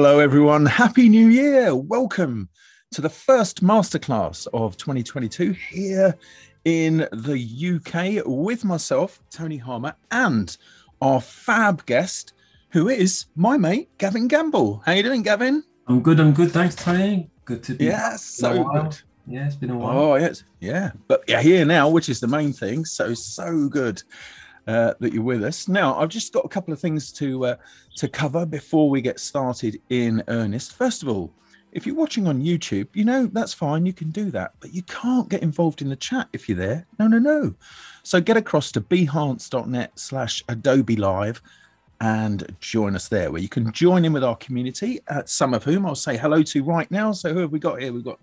Hello, everyone. Happy New Year. Welcome to the first masterclass of 2022 here in the UK with myself, Tony Harmer, and our fab guest, who is my mate, Gavin Campbell. How you doing, Gavin? I'm good. I'm good. Thanks, Tony. Good to be. Yeah, so good. Yeah, it's been a while. Oh, yes. Yeah. But yeah, here now, which is the main thing. So, so good uh, that you're with us. Now, I've just got a couple of things to uh, to cover before we get started in earnest. First of all, if you're watching on YouTube, you know that's fine, you can do that, but you can't get involved in the chat if you're there. No, no, no. So get across to behance.net slash Adobe Live and join us there, where you can join in with our community, uh, some of whom I'll say hello to right now. So who have we got here? We've got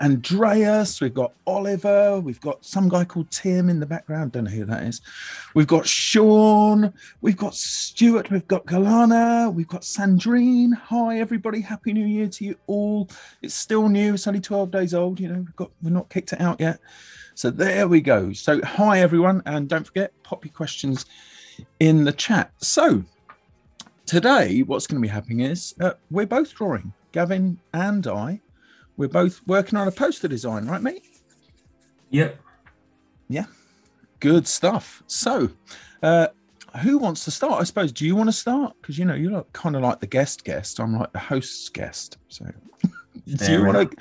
Andreas, we've got Oliver, we've got some guy called Tim in the background, don't know who that is. We've got Sean, we've got Stuart, we've got Galana, we've got Sandrine. Hi, everybody, happy new year to you all. It's still new, it's only 12 days old, you know, we've got we're not kicked it out yet. So there we go. So hi everyone, and don't forget, pop your questions in the chat. So today, what's going to be happening is uh, we're both drawing, Gavin and I we're both working on a poster design, right, mate? Yep. Yeah. Good stuff. So, uh, who wants to start? I suppose. Do you want to start? Because you know you're kind of like the guest guest. I'm like the host's guest. So, do you want to?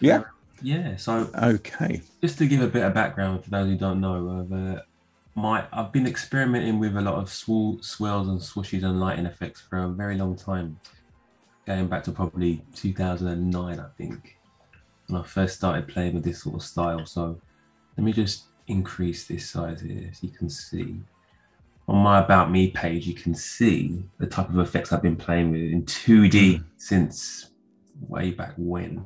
Yeah. Yeah. So, okay. Just to give a bit of background for those who don't know, uh, my I've been experimenting with a lot of swirl, swirls and swooshes and lighting effects for a very long time going back to probably 2009, I think, when I first started playing with this sort of style. So let me just increase this size here so you can see. On my About Me page, you can see the type of effects I've been playing with in 2D mm. since way back when.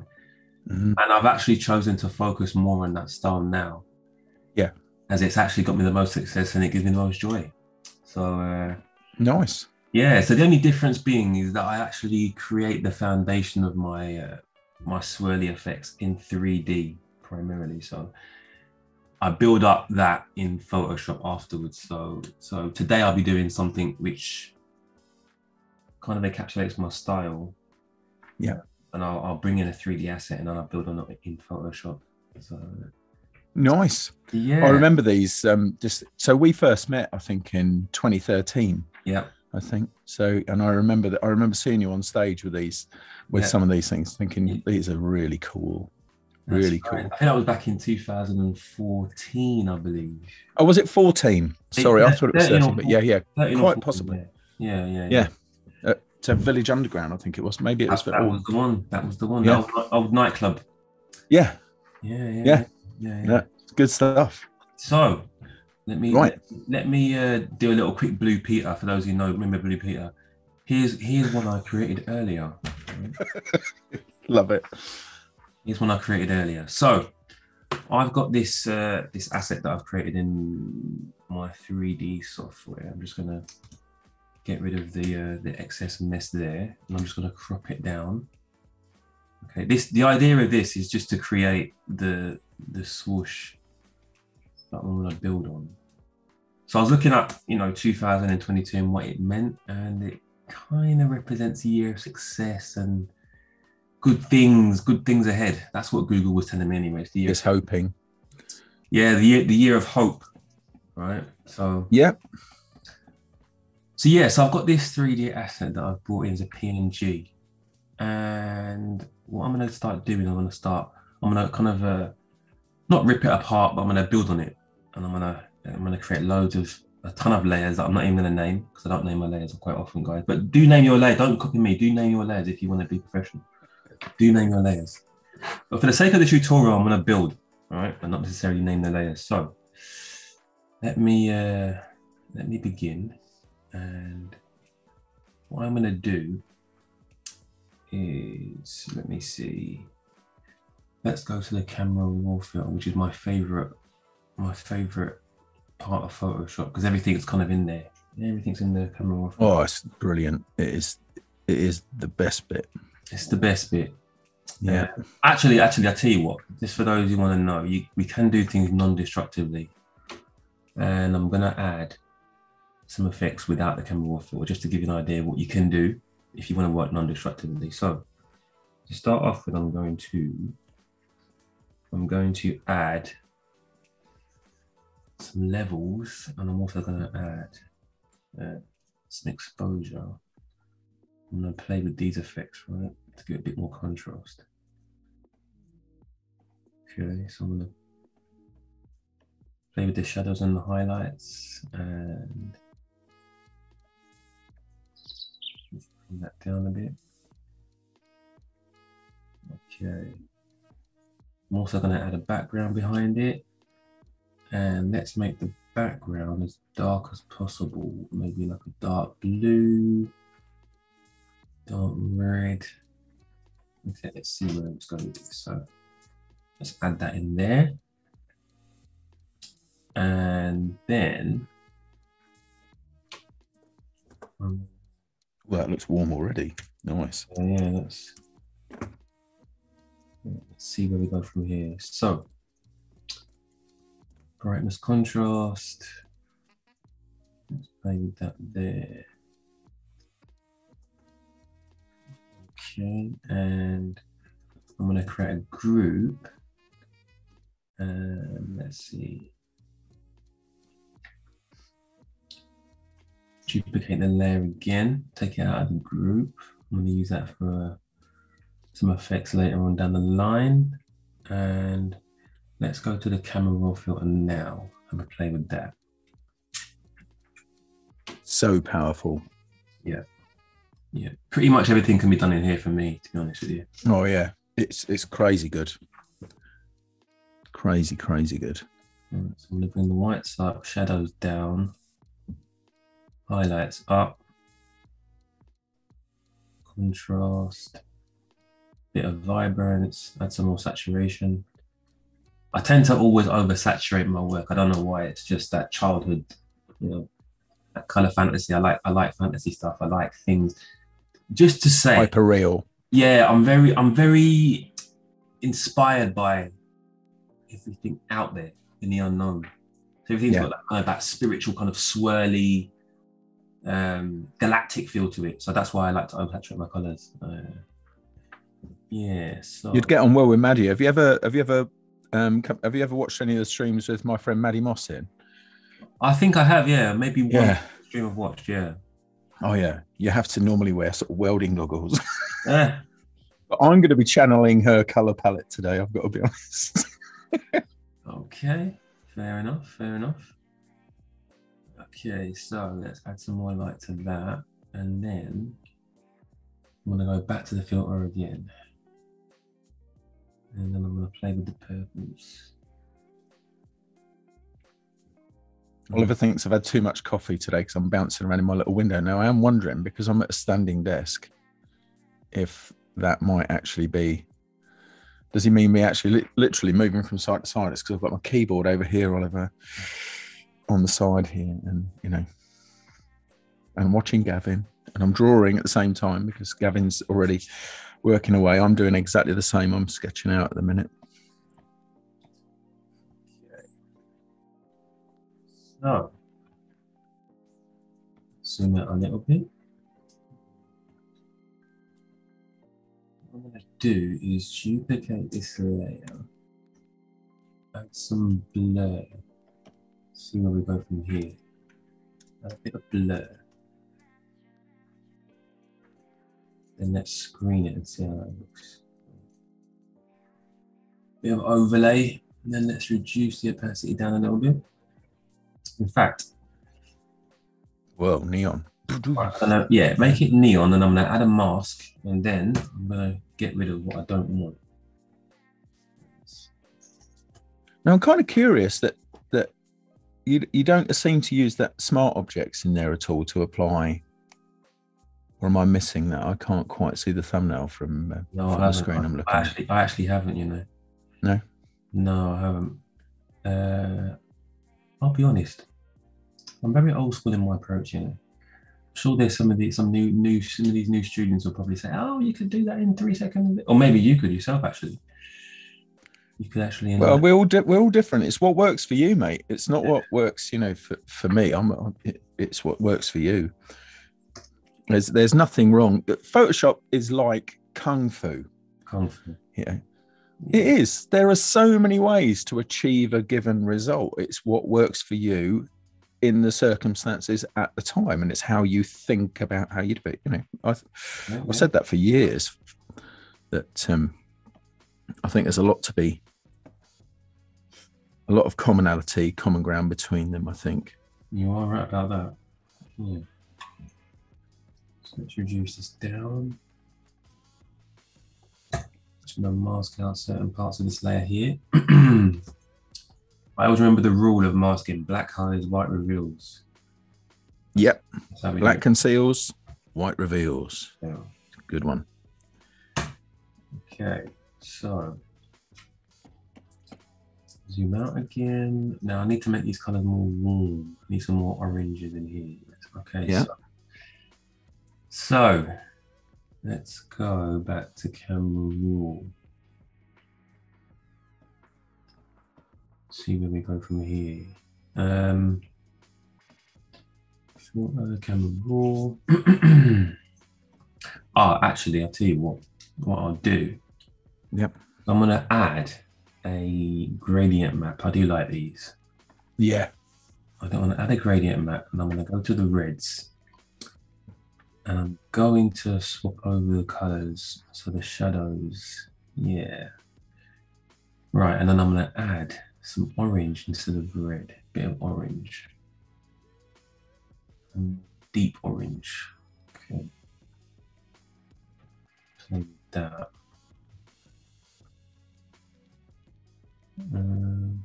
Mm-hmm. And I've actually chosen to focus more on that style now. Yeah. As it's actually got me the most success and it gives me the most joy. So, uh, nice. Yeah, so the only difference being is that I actually create the foundation of my uh, my swirly effects in 3D primarily. So I build up that in Photoshop afterwards. So so today I'll be doing something which kind of encapsulates my style. Yeah. And I'll, I'll bring in a 3D asset and then I'll build on it in Photoshop. So nice. Yeah. I remember these. Um, just so we first met, I think, in 2013. Yeah. I think so. And I remember that I remember seeing you on stage with these, with yeah. some of these things, thinking these are really cool, That's really right. cool. I think that was back in 2014, I believe. Oh, was it 14? Sorry, I thought it was 13, but yeah, yeah, quite 14, possibly. Yeah, yeah, yeah. yeah. yeah. Uh, to Village Underground, I think it was. Maybe it was. That, that was the one. That was the one. Yeah. Old, old, nightclub. Yeah, yeah, yeah, yeah. yeah. Good stuff. So let me right. let, let me uh, do a little quick Blue Peter for those who know remember Blue Peter. Here's here's one I created earlier. Love it. Here's one I created earlier. So I've got this uh, this asset that I've created in my 3D software. I'm just gonna get rid of the uh, the excess mess there, and I'm just gonna crop it down. Okay, this the idea of this is just to create the the swoosh that I'm to build on. So I was looking at, you know, 2022 and what it meant, and it kind of represents a year of success and good things, good things ahead. That's what Google was telling me anyway. It's the year it's hoping. Yeah, the year, the year of hope, right? So yeah. So yeah, so I've got this 3D asset that I've brought in as a PNG, and what I'm going to start doing, I'm going to start, I'm going to kind of uh, not rip it apart, but I'm going to build on it and I'm gonna I'm gonna create loads of a ton of layers that I'm not even gonna name because I don't name my layers quite often, guys. But do name your layer. Don't copy me. Do name your layers if you want to be professional. Do name your layers. But for the sake of the tutorial, I'm gonna build, all right, and not necessarily name the layers. So let me uh, let me begin. And what I'm going to do is let me see. Let's go to the camera raw filter, which is my favorite my favorite part of Photoshop because everything's kind of in there. Everything's in the camera raw. Oh, it's brilliant. It is. It is the best bit. It's the best bit. Yeah. Uh, actually, actually, I tell you what. Just for those who want to know, you, we can do things non-destructively, and I'm gonna add some effects without the camera raw filter, just to give you an idea of what you can do if you want to work non-destructively. So, to start off with, I'm going to I'm going to add some levels, and I'm also going to add uh, some exposure. I'm going to play with these effects, right, to get a bit more contrast. Okay, so I'm going to play with the shadows and the highlights and bring that down a bit. Okay. I'm also going to add a background behind it. And let's make the background as dark as possible. Maybe like a dark blue, dark red. Okay, let's see where it's going to be. So let's add that in there. And then um, Well, that looks warm already. Nice. Yeah, let's, let's see where we go from here. So, brightness contrast. Let's play that there. Okay, and I'm going to create a group. And let's see. duplicate the layer again, take it out of the group. I'm going to use that for some effects later on down the line. And let's go to the camera raw filter now. Have a play with that. So powerful. Yeah, Yeah. pretty much everything can be done in here for me, to be honest with you. Oh yeah. It's it's crazy good. Crazy, crazy good. Right, so I'm going to bring the whites up, shadows down, highlights up, contrast, bit of vibrance, add some more saturation. I tend to always oversaturate my work. I don't know why. It's just that childhood, you know, that color fantasy. I like I like fantasy stuff. I like things. Just to say, Hyper real. yeah, I'm very I'm very inspired by everything out there in the unknown. So everything's Yeah. got that kind of that spiritual kind of swirly um galactic feel to it. So that's why I like to oversaturate my colours. Uh, yeah, so You'd get on well with Maddie. Have you ever have you ever um have you ever watched any of the streams with my friend Maddie Moss in? I think I have, yeah, maybe one Yeah. stream I've watched, yeah. Oh yeah. You have to normally wear sort of welding goggles. Eh, but I'm going to be channeling her color palette today. I've got to be honest. okay, fair enough, fair enough. Okay, so let's add some more light to that, and then I'm gonna go back to the filter again, and then I'm gonna play with the purples. Oliver thinks I've had too much coffee today because I'm bouncing around in my little window. Now I am wondering because I'm at a standing desk if that might actually be. Does he mean me actually li- literally moving from side to side? It's because I've got my keyboard over here, Oliver, on the side here, and you know, and watching Gavin, and I'm drawing at the same time because Gavin's already working away. I'm doing exactly the same. I'm sketching out at the minute. So, zoom out a little bit. What I'm going to do is duplicate this layer, add some blur, see where we go from here. A bit of blur. Then let's screen it and see how that looks. Bit of overlay, and then let's reduce the opacity down a little bit. In fact, Whoa, neon. Gonna yeah, make it neon, and I'm gonna add a mask, and then I'm gonna get rid of what I don't want. Now I'm kind of curious that that you you don't seem to use that smart objects in there at all to apply. Or am I missing that? I can't quite see the thumbnail from, uh, No, from the screen I'm looking I actually, I actually haven't. You know. No? No, I haven't. Uh, I'll be honest. I'm very old school in my approach. You know. I'm sure there's some of these, some new, new, some of these new students will probably say, "Oh, you could do that in three seconds," or maybe you could yourself. Actually, you could actually. Well, we're all di- we're all different. It's what works for you, mate. It's not what works, you know, for, for me. I'm. I'm- it- It's what works for you. There's there's nothing wrong. Photoshop is like kung fu. kung fu. Know, it is. There are so many ways to achieve a given result. It's what works for you in the circumstances at the time, and it's how you think about how you do it. You know, I Yeah, yeah. I've said that for years. That um, I think there's a lot to be, a lot of commonality, common ground between them. I think. You are right about that. Yeah. Reduce this down. Just going to mask out certain parts of this layer here. I always remember the rule of masking black hides, white reveals. Yep. We do Black conceals, white reveals. Yeah. Good one. Okay, so zoom out again. Now I need to make these colors more warm. I need some more oranges in here. Okay, Yeah. so, so let's go back to camera raw. See where we go from here. Um, filter, camera raw. Ah, actually, I'll tell you what. What I'll do. Yep. I'm gonna add a gradient map. I do like these. Yeah. I don't want to add a gradient map, and I'm gonna go to the reds, and I'm going to swap over the colors. So the shadows, yeah. Right, and then I'm gonna add some orange instead of red. Bit of orange. And deep orange. Okay. Like that. Um,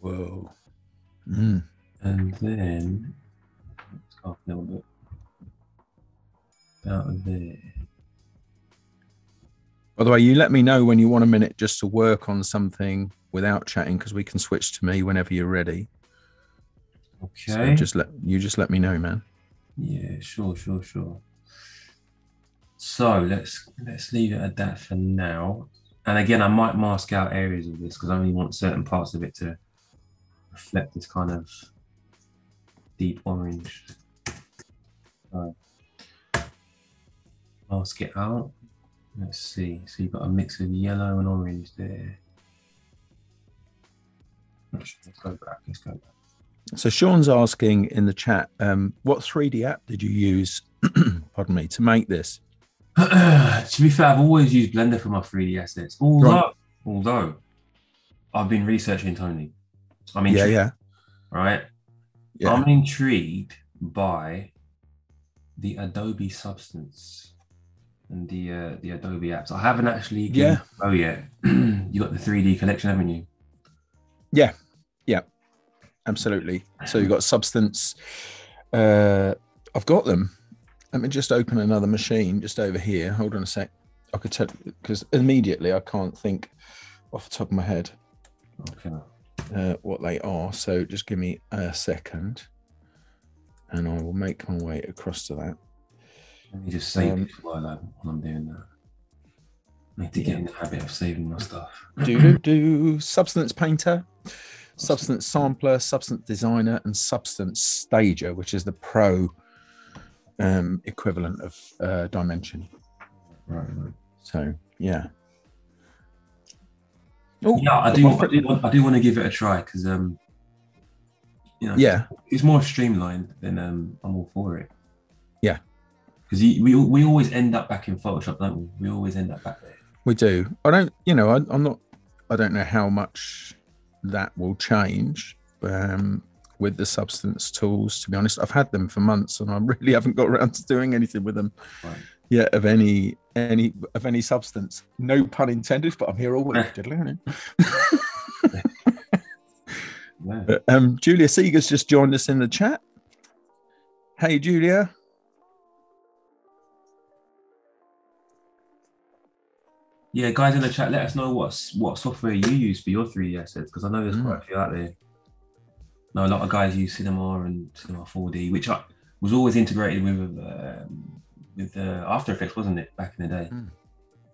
Whoa. Mm. and then let's go up a little bit. About there. By the way, you let me know when you want a minute just to work on something without chatting because we can switch to me whenever you're ready. So Okay. just let you just let me know, man. Yeah, sure, sure, sure. So let's let's leave it at that for now. And again, I might mask out areas of this because I only want certain parts of it to reflect this kind of deep orange. So mask it out. Let's see. So you've got a mix of yellow and orange there. Let's go back. Let's go back. So Sean's asking in the chat, um, what 3D app did you use? pardon me, to make this? to be fair, I've always used Blender for my 3D assets. Although, Right. although I've been researching Tony. I'm Yeah, yeah, right? yeah. I'm intrigued by the Adobe Substance and the uh, the Adobe apps. I haven't actually. given- Oh yeah, you got the 3D collection, haven't you? Yeah, yeah, absolutely. So you've got substance. Uh, I've got them. Let me just open another machine just over here. Hold on a sec. I could tell because immediately I can't think off the top of my head Okay. uh, what they are. So just give me a second, and I will make my way across to that. Let me just save Um, it while I'm, while I'm doing that. I need to get in the habit of saving my stuff. do do do substance painter substance sampler substance designer and substance stager which is the pro um equivalent of uh dimension Right, right. so yeah oh Yeah, I do. I do, want, I do want to give it a try because, um, you know, yeah it's more streamlined. Then um, I'm all for it. Yeah. because we we always end up back in Photoshop, don't we? We always end up back there. we do i don't you know I, i'm not i don't know how much that will change um with the substance tools to be honest i've had them for months and i really haven't got around to doing anything with them Right. yet of any any of any substance no pun intended but i'm here all week I? Yeah. Uh, Um, Julia Seeger's just joined us in the chat. Hey, Julia. Yeah, guys in the chat, let us know what what software you use for your 3D assets because I know there's Mm. quite a few out there. No, a lot of guys use Cinema and Cinema 4D, which I, was always integrated with um, with uh, After Effects, wasn't it? Back in the day, Mm.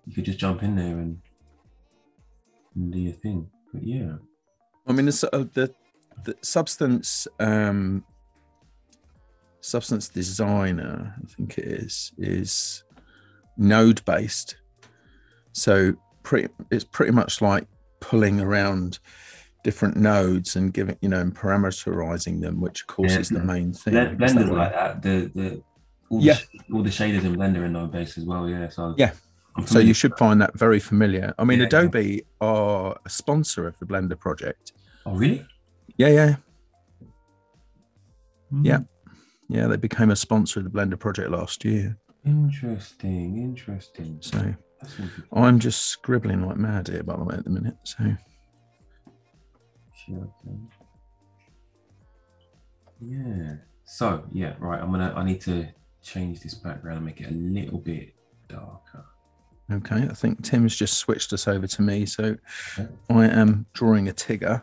you could just jump in there and, and do your thing. But yeah, I mean, the, uh, the, the substance um, substance designer, I think it is, is node based. So pretty, it's pretty much like pulling around different nodes and giving, you know, and parameterizing them, which of course Yeah, is the main thing. Blend- Is that like that. The the all Yeah. the, all the shaders in Blender are node based as well. Yeah, so Yeah. So you should find that very familiar. I mean, Yeah, yeah. Adobe are a sponsor of the Blender project. Oh really? Yeah, yeah, Yeah. Mm. yeah. They became a sponsor of the Blender project last year. Interesting. Interesting. So interesting. I'm just scribbling like mad here, by the way, at the minute. So okay. Yeah. So yeah, right. I'm gonna. I need to change this background and make it a little bit darker. Okay, I think Tim's just switched us over to me. So I am drawing a Tigger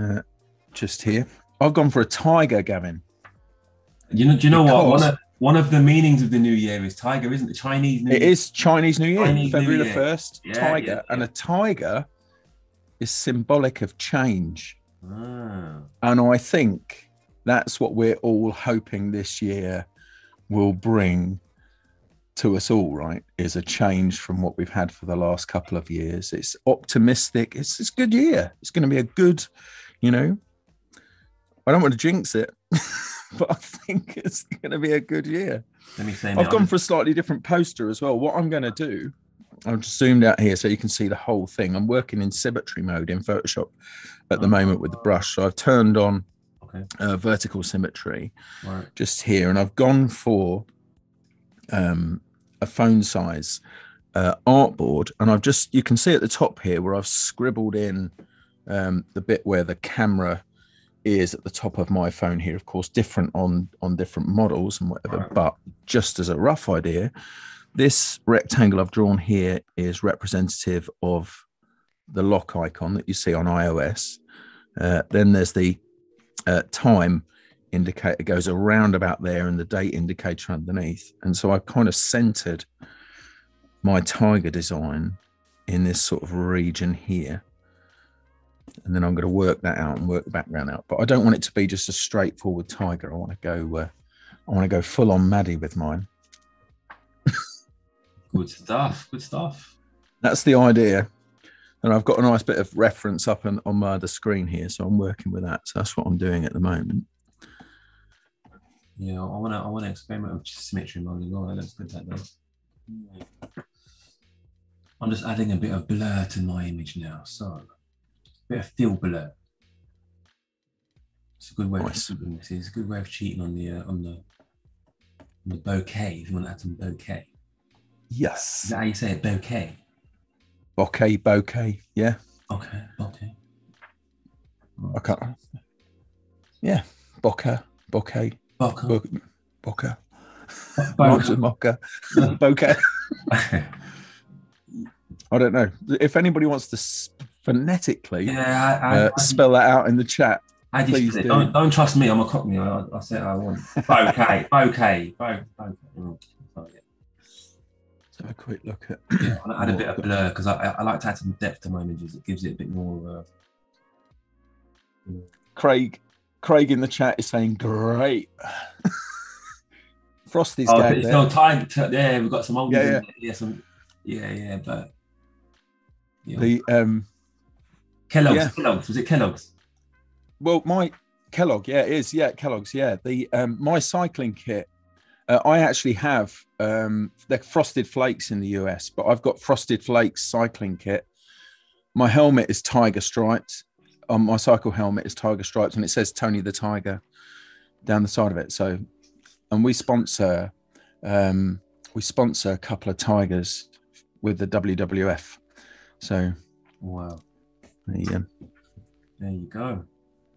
uh, just here. I've gone for a tiger, Gavin. You know. Do you know what? One of one of the meanings of the new year is tiger, isn't it? Chinese New Year. It is Chinese New Year, Chinese New February the first. Yeah, tiger, yeah, and a tiger is symbolic of change. Ah, And I think that's what we're all hoping this year will bring to us all, right? Is a change from what we've had for the last couple of years. It's optimistic. It's, it's a good year. It's going to be a good, you know, I don't want to jinx it, but I think it's going to be a good year. let me say. I've gone for a slightly different poster as well. What I'm going to do, I've just zoomed out here so you can see the whole thing. I'm working in symmetry mode in Photoshop at the moment with the brush. So I've turned on Okay. uh, vertical symmetry Right. just here, and I've gone for um, a phone size uh, artboard, and I've just you can see at the top here where I've scribbled in um, the bit where the camera is at the top of my phone here. Of course, different on on different models and whatever, Right. but just as a rough idea, this rectangle I've drawn here is representative of the lock icon that you see on iOS. Uh, then there's the uh, time indicator goes around about there and the date indicator underneath. And so I kind of centered my tiger design in this sort of region here. And then I'm going to work that out and work the background out. But I don't want it to be just a straightforward tiger. I want to go, uh, I want to go full on Maddie with mine. Good stuff. Good stuff. That's the idea. And I've got a nice bit of reference up on, on my other screen here. So I'm working with that. So that's what I'm doing at the moment. Yeah, I wanna I wanna experiment with symmetry mode as well. Let's put that down. I'm just adding a bit of blur to my image now. So a bit of fill blur. It's a good way Nice. of cheating. Is a good way of cheating on the uh, on the on the bouquet. If you want to add some bouquet, is Yes. that how you say it? Bouquet. Bouquet, bokeh. Yeah. Okay. Okay. I can't. Yeah. Bokeh, bokeh, Bokeh. bo-. Bokeh. Monster mocha. bokeh. I don't know. If anybody wants to phonetically Yeah, I, I, uh, spell that out in the chat, I just please do. do. not don't trust me. I'm a cockney. I, I say I want. Oh, yeah. let's have a quick look at. Yeah, I add a bit of blur because I, I, I like to add some depth to my images. It gives it a bit more. Uh, Craig. Craig in the chat is saying great. Frosties oh, it's there. no time. To, yeah, we've got some old. Yeah, Yeah, yeah. yeah, some. Yeah, yeah, but. The um. Kellogg's. yeah. Kellogg's. Was it Kellogg's? Well, my Kellogg, yeah, it is. Yeah, Kellogg's, yeah. The um, my cycling kit, uh, I actually have um, they're frosted flakes in the US, but I've got frosted flakes cycling kit. My helmet is tiger striped. On my cycle helmet is tiger stripes, and it says Tony the Tiger down the side of it. So, and we sponsor um, we sponsor a couple of tigers with the WWF. So, Wow. the, um, There you go.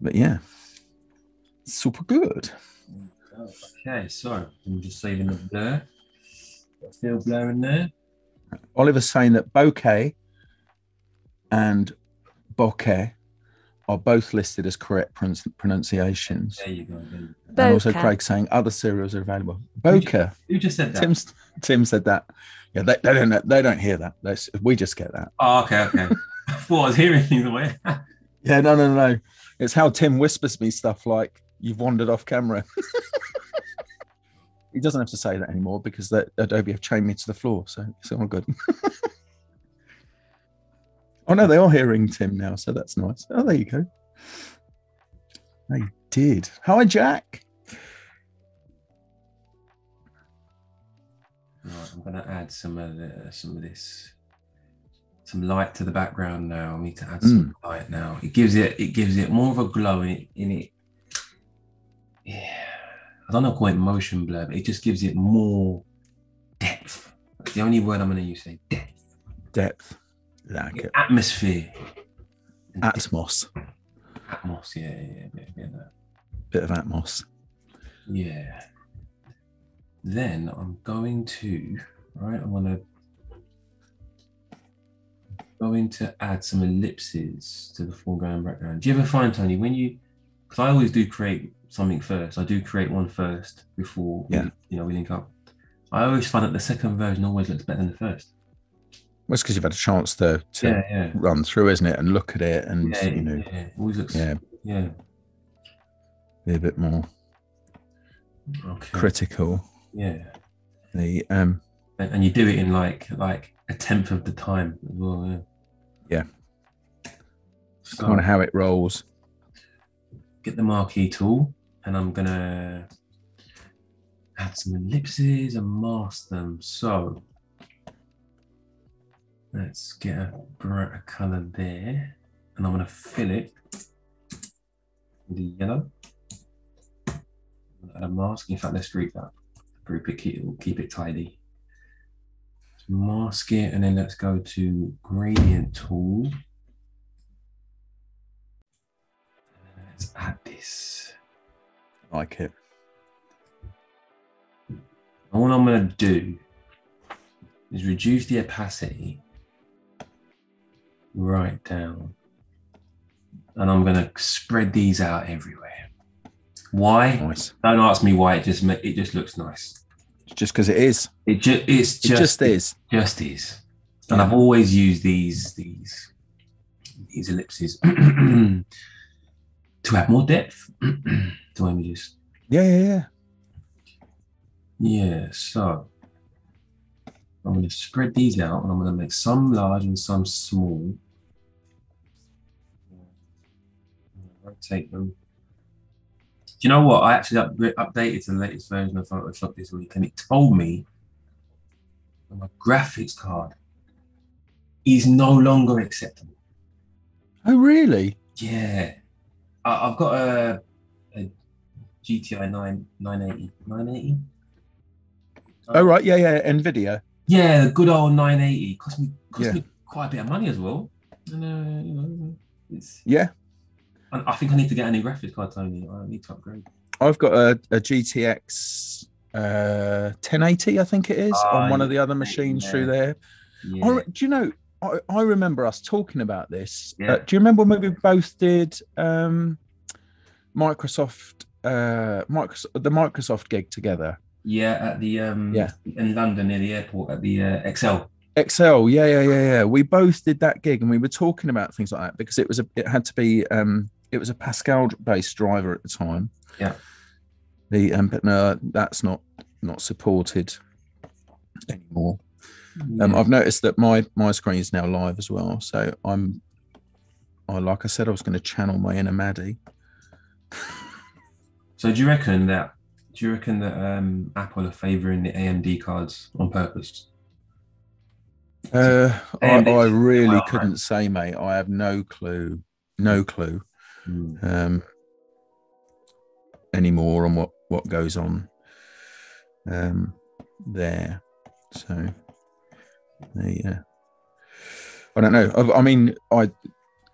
but yeah, super good. Okay, so I'm just saving the blur. Got a field blur in there. Oliver's saying that bokeh and bokeh are both listed as correct pronunci- pronunciations. There you go. there you go. And also Craig saying other cereals are available. Bokeh. Who just said that? Tim's, Tim said that. Yeah, they, they don't they don't hear that. That's, we just get that. Oh, okay, okay. I thought I was hearing either way. Yeah, no, no, no. It's how Tim whispers me stuff like you've wandered off camera. he doesn't have to say that anymore because that Adobe have chained me to the floor, so it's all good. Oh no, they are hearing Tim now, so that's nice. Oh, there you go. They did. Hi, Jack. Right, I'm gonna add some of the, some of this, some light to the background now. I need to add some hmm. light now. It gives it it gives it more of a glow in it. In it. Yeah, I don't know call it motion blur, but it just gives it more depth. That's the only word I'm gonna use. Say depth, Depth. Like it. atmosphere. Atmos. atmos. Yeah, yeah, yeah, yeah, yeah. Bit of Atmos. Yeah. Then I'm going to, right, I'm to going to add some ellipses to the foreground background. Do you ever find, Tony, when you, because I always do create something first, I do create one first before, we, you know, we link up. I always find that the second version always looks better than the first. Well, it's because you've had a chance to, to Yeah, yeah. run through, isn't it? And look at it and, Yeah, you know, yeah, always looks, yeah, yeah. be a bit more Okay. critical. Yeah. The um And, and you do it in like like a tenth of the time as well, yeah. Yeah. So, kind of how it rolls. get the marquee tool and I'm gonna add some ellipses and mask them. So let's get a brighter color there and I'm gonna fill it with the yellow. Add a mask. In fact, let's group that. Group it, keep it, keep it tidy. Mask it and then let's go to gradient tool. Let's add this. I Like it. All I'm going to do is reduce the opacity right down. And I'm going to spread these out everywhere. Why? Nice. Don't ask me why. It just ma- it just looks nice. Just because it is. It just it's It just just is. just is. And I've always used these these these ellipses to add more depth to images. Yeah, yeah, yeah. Yeah, so I'm going to spread these out and I'm going to make some large and some small. Rotate them. Do you know what? I actually up- updated to the latest version of Photoshop this week and it told me that my graphics card is no longer acceptable. Oh, really? Yeah. I, I've got a, a GTX 9, 980. 980? Oh, right. Yeah, yeah. Nvidia. Yeah, the good old 980 cost me cost Yeah. me quite a bit of money as well. And uh, you know, it's. Yeah. I, I think I need to get a new graphics card, Tony. I need to upgrade. I've got a, a GTX uh, 1080, I think it is, on one of the other machines yeah. through there. Yeah. I do you know? I, I remember us talking about this. Yeah. Uh, do you remember when we both did um, Microsoft, uh, Microsoft, the Microsoft gig together? yeah, at the um Yeah. in London near the airport at the uh, Excel. Excel, yeah, yeah, yeah, yeah. We both did that gig, and we were talking about things like that because it was a, it had to be, um, it was a Pascal-based driver at the time. Yeah. The um, but no, that's not not supported anymore. Um, I've noticed that my my screen is now live as well, so I'm, I like I said, I was going to channel my inner Maddie. So do you reckon that? Do you reckon that um, Apple are favouring the AMD cards on purpose? Uh, I, I really couldn't say, mate. I have no clue, no clue. Hmm. um, anymore on what what goes on um, there. So, yeah, I don't know. I, I mean, I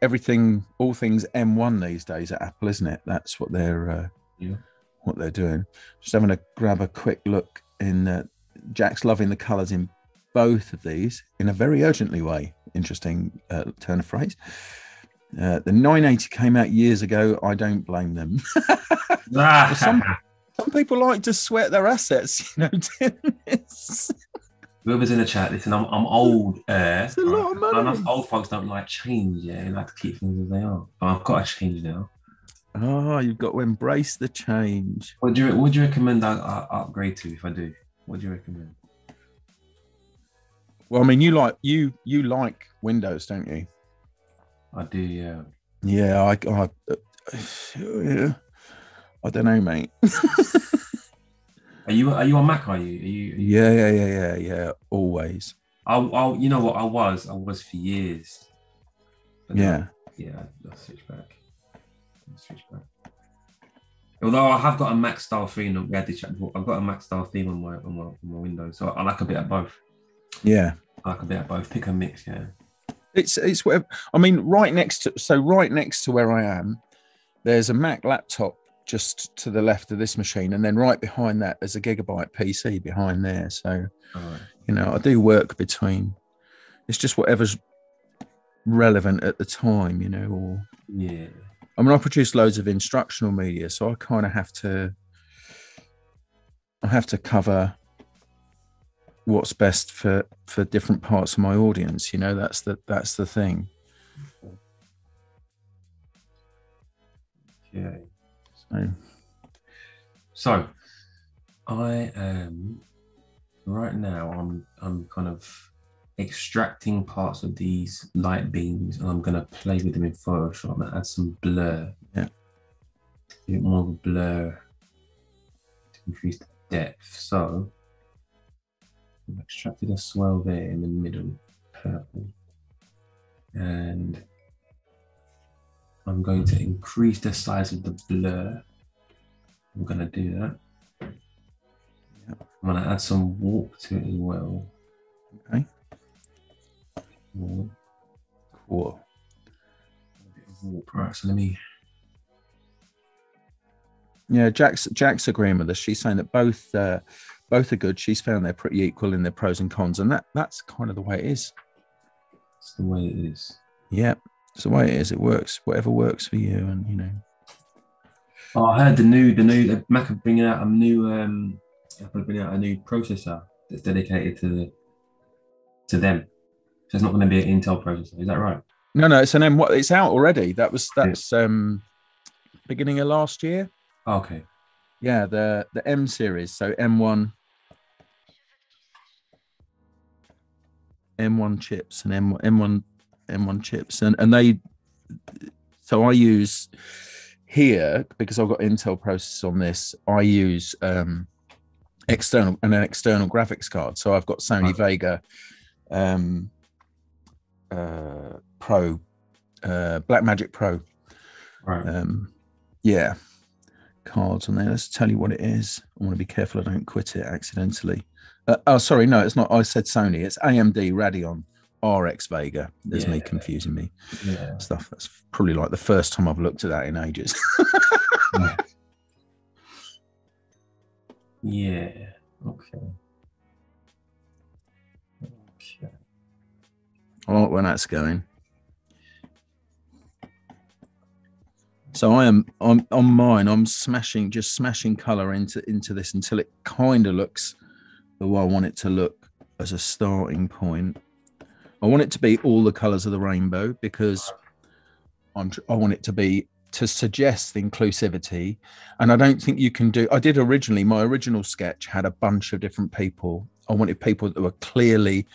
everything, all things M1 these days at Apple, isn't it? That's what they're uh, Yeah. what they're doing. Just having a grab a quick look in. Uh, Jack's loving the colours in both of these in a very urgently way. Interesting uh, turn of phrase. Uh, the 980 came out years ago. I don't blame them. Some- Some people like to sweat their assets, you know. Whoever's in the chat, listen, I'm, I'm old. Uh, It's a lot of money. Old folks don't like change, yeah. They like to keep things as they are. But I've got to change now. oh, you've got to embrace the change. What do you What do you recommend I, I upgrade to if I do? What do you recommend? Well, I mean, you like you you like Windows, don't you? I do, yeah. Yeah, I, I, uh, yeah. I don't know, mate. Are you Are you on Mac? Are you? Are you? Are you Yeah, yeah, yeah, yeah, yeah. Always. I, I, you know what? I was. I was for years. But Yeah. yeah. I'll switch back. I'll switch back. Although I have got a Mac style theme, we had this chat before. I've got a Mac style theme on my on my, on my Windows, so I like a bit of both. Yeah. I like a bit of both. Pick and mix, yeah. It's it's whatever. I mean, right next to so right next to where I am, there's a Mac laptop just to the left of this machine, and then right behind that there's a gigabyte PC behind there. So right. you know, I do work between. It's just whatever's relevant at the time, you know. Or Yeah. I mean, I produce loads of instructional media, so I kind of have to. I have to cover what's best for for different parts of my audience. You know, that's the that's the thing. Yeah. So So, I am right now. I'm I'm kind of extracting parts of these light beams, and I'm gonna play with them in Photoshop and add some blur. Yeah. A bit more of a blur to increase the depth. So, extracted a swell there in the middle, purple, and I'm going to increase the size of the blur. I'm gonna do that. Yeah. I'm gonna add some warp to it as well. Okay. Warp, cool. a bit of warp. Right, so let me. Yeah, Jack's Jack's agreeing with us. She's saying that both uh, both are good. She's found they're pretty equal in their pros and cons, and that that's kind of the way it is. It's the way it is. Yeah, it's the way it is. It works. Whatever works for you, and you know. Oh, I heard the new, the new the Mac are bringing out a new, um, Apple bringing out a new processor that's dedicated to the, to them. So it's not going to be an Intel processor. Is that right? No, no, it's an M. It's out already. That was that's um beginning of last year. Okay. Yeah, the the M series. So M1, M1 chips and M1 M1 M1 chips, and and they. So I use here because I've got Intel processors on this. I use um external and an external graphics card. So I've got Sony Right. Vega, um, uh, Pro, uh, Blackmagic Pro. Right. Um, yeah, cards on there. Let's tell you what it is. I want to be careful I don't quit it accidentally. Uh, oh, sorry, no, it's not. I said Sony. It's AMD Radeon RX Vega. There's me confusing me yeah. stuff. That's probably like the first time I've looked at that in ages. Yeah. Okay. Okay. I like where that's going. So I am on on mine. I'm smashing, just smashing color into into this until it kind of looks the way I want it to look as a starting point. I want it to be all the colors of the rainbow because I'm I want it to be to suggest inclusivity. And I don't think you can do. I did originally. My original sketch had a bunch of different people. I wanted people that were clearly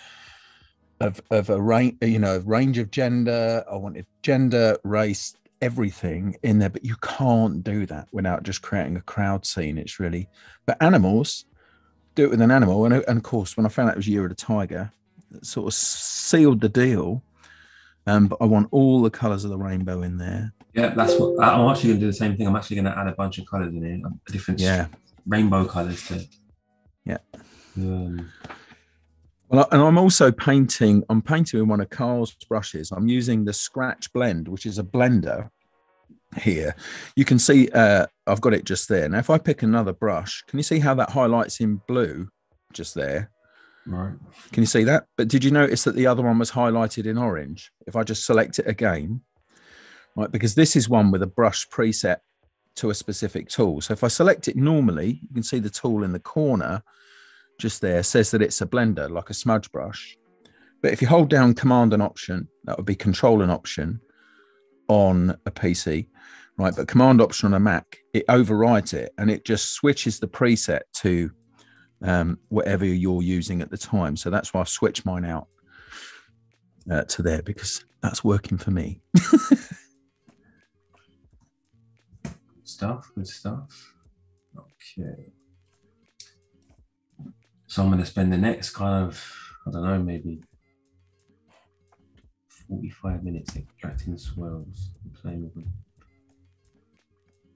of of a range, you know, range of gender. I wanted gender, race, everything in there, but you can't do that without just creating a crowd scene. It's really, but animals do it with an animal, and, and of course, when I found out it was Year of the Tiger, it sort of sealed the deal. Um, but I want all the colours of the rainbow in there. Yeah, that's what I'm actually going to do the same thing. I'm actually going to add a bunch of colors in here, different Yeah, rainbow colors to. Yeah. Um, Well, and I'm also painting. I'm painting with one of Carl's brushes. I'm using the Scratch Blend, which is a blender. Here, you can see uh, I've got it just there. Now, if I pick another brush, can you see how that highlights in blue just there? Right. Can you see that? But did you notice that the other one was highlighted in orange? If I just select it again, right, because this is one with a brush preset to a specific tool. So if I select it normally, you can see the tool in the corner just there says that it's a blender, like a smudge brush. But if you hold down Command and Option, that would be Control and Option on a PC, right? But Command Option on a Mac, it overrides it and it just switches the preset to um, whatever you're using at the time. So that's why I've switched mine out uh, to there because that's working for me. stuff, good stuff. Okay. So I'm going to spend the next kind of, I don't know, maybe 45 minutes extracting swirls and playing with them.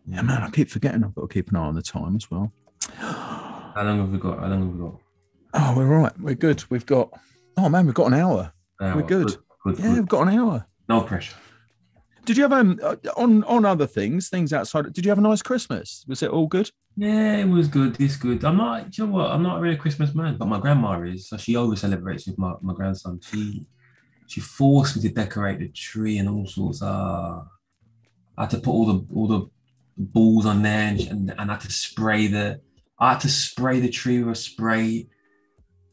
Yeah, man, I keep forgetting I've got to keep an eye on the time as well. How long have we got? How long have we got? Oh, we're right. We're good. We've got, oh man, we've got an hour. An We're hour. good. Good, Yeah, good. we've got an hour. No pressure. Did you have um uh, on on other things, things outside? Did you have a nice Christmas? Was it all good? Yeah, it was good. It's good. I'm not, you know what? I'm not really a Christmas man, but my grandma is. So she over celebrates with my, my grandson. She she forced me to decorate the tree and all sorts. Uh, I had to put all the all the balls on there and, and, and I had to spray the I had to spray the tree with a spray.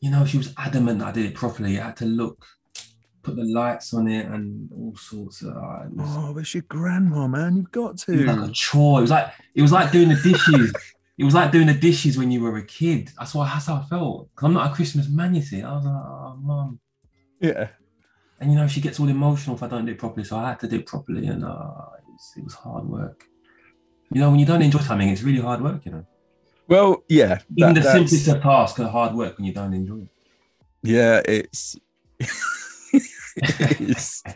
You know, she was adamant I did it properly. I had to look, put the lights on it and all sorts of. Uh, it was- Oh, it's your grandma, man. You've got it was like a to. chore. It was like it was like doing the dishes. it was like doing the dishes when you were a kid. That's what that's how I felt. Because I'm not a Christmas man, you see. I was like, oh mum. Yeah. And you know, she gets all emotional if I don't do it properly. So I had to do it properly, and uh, it, was, it was hard work. You know, when you don't enjoy something, it's really hard work. You know, Well, yeah. even that- the simplest of tasks are hard work when you don't enjoy it. Yeah, it's. it is.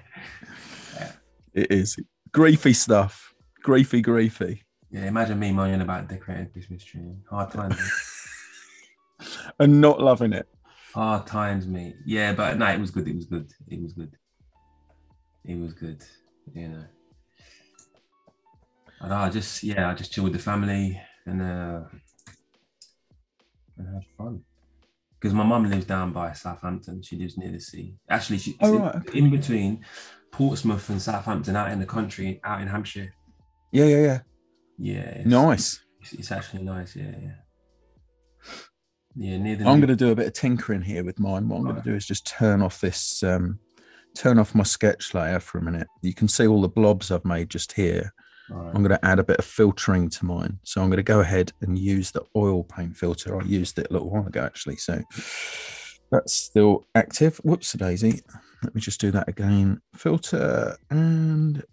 It is griefy stuff. Griefy, griefy, Yeah, imagine me moaning about decorating Christmas tree. Hard times. and not loving it. Hard times, mate. Yeah, but no, it was good. It was good. It was good. It was good. You know. And I just, yeah, I just chilled with the family and uh, and had fun. Because my mum lives down by Southampton. She lives near the sea. Actually, she's Oh, in, right, okay. in between Portsmouth and Southampton, out in the country, out in Hampshire. Yeah, yeah, yeah. Yeah, it's, Nice. It's, it's actually nice. Yeah, yeah. Yeah, near the. I'm going to do a bit of tinkering here with mine. What I'm going Right. to do is just turn off this, um, turn off my sketch layer for a minute. You can see all the blobs I've made just here. Alright. I'm going to add a bit of filtering to mine. So I'm going to go ahead and use the oil paint filter. I used it a little while ago, actually. So that's still active. Whoops, daisy. Let me just do that again. Filter and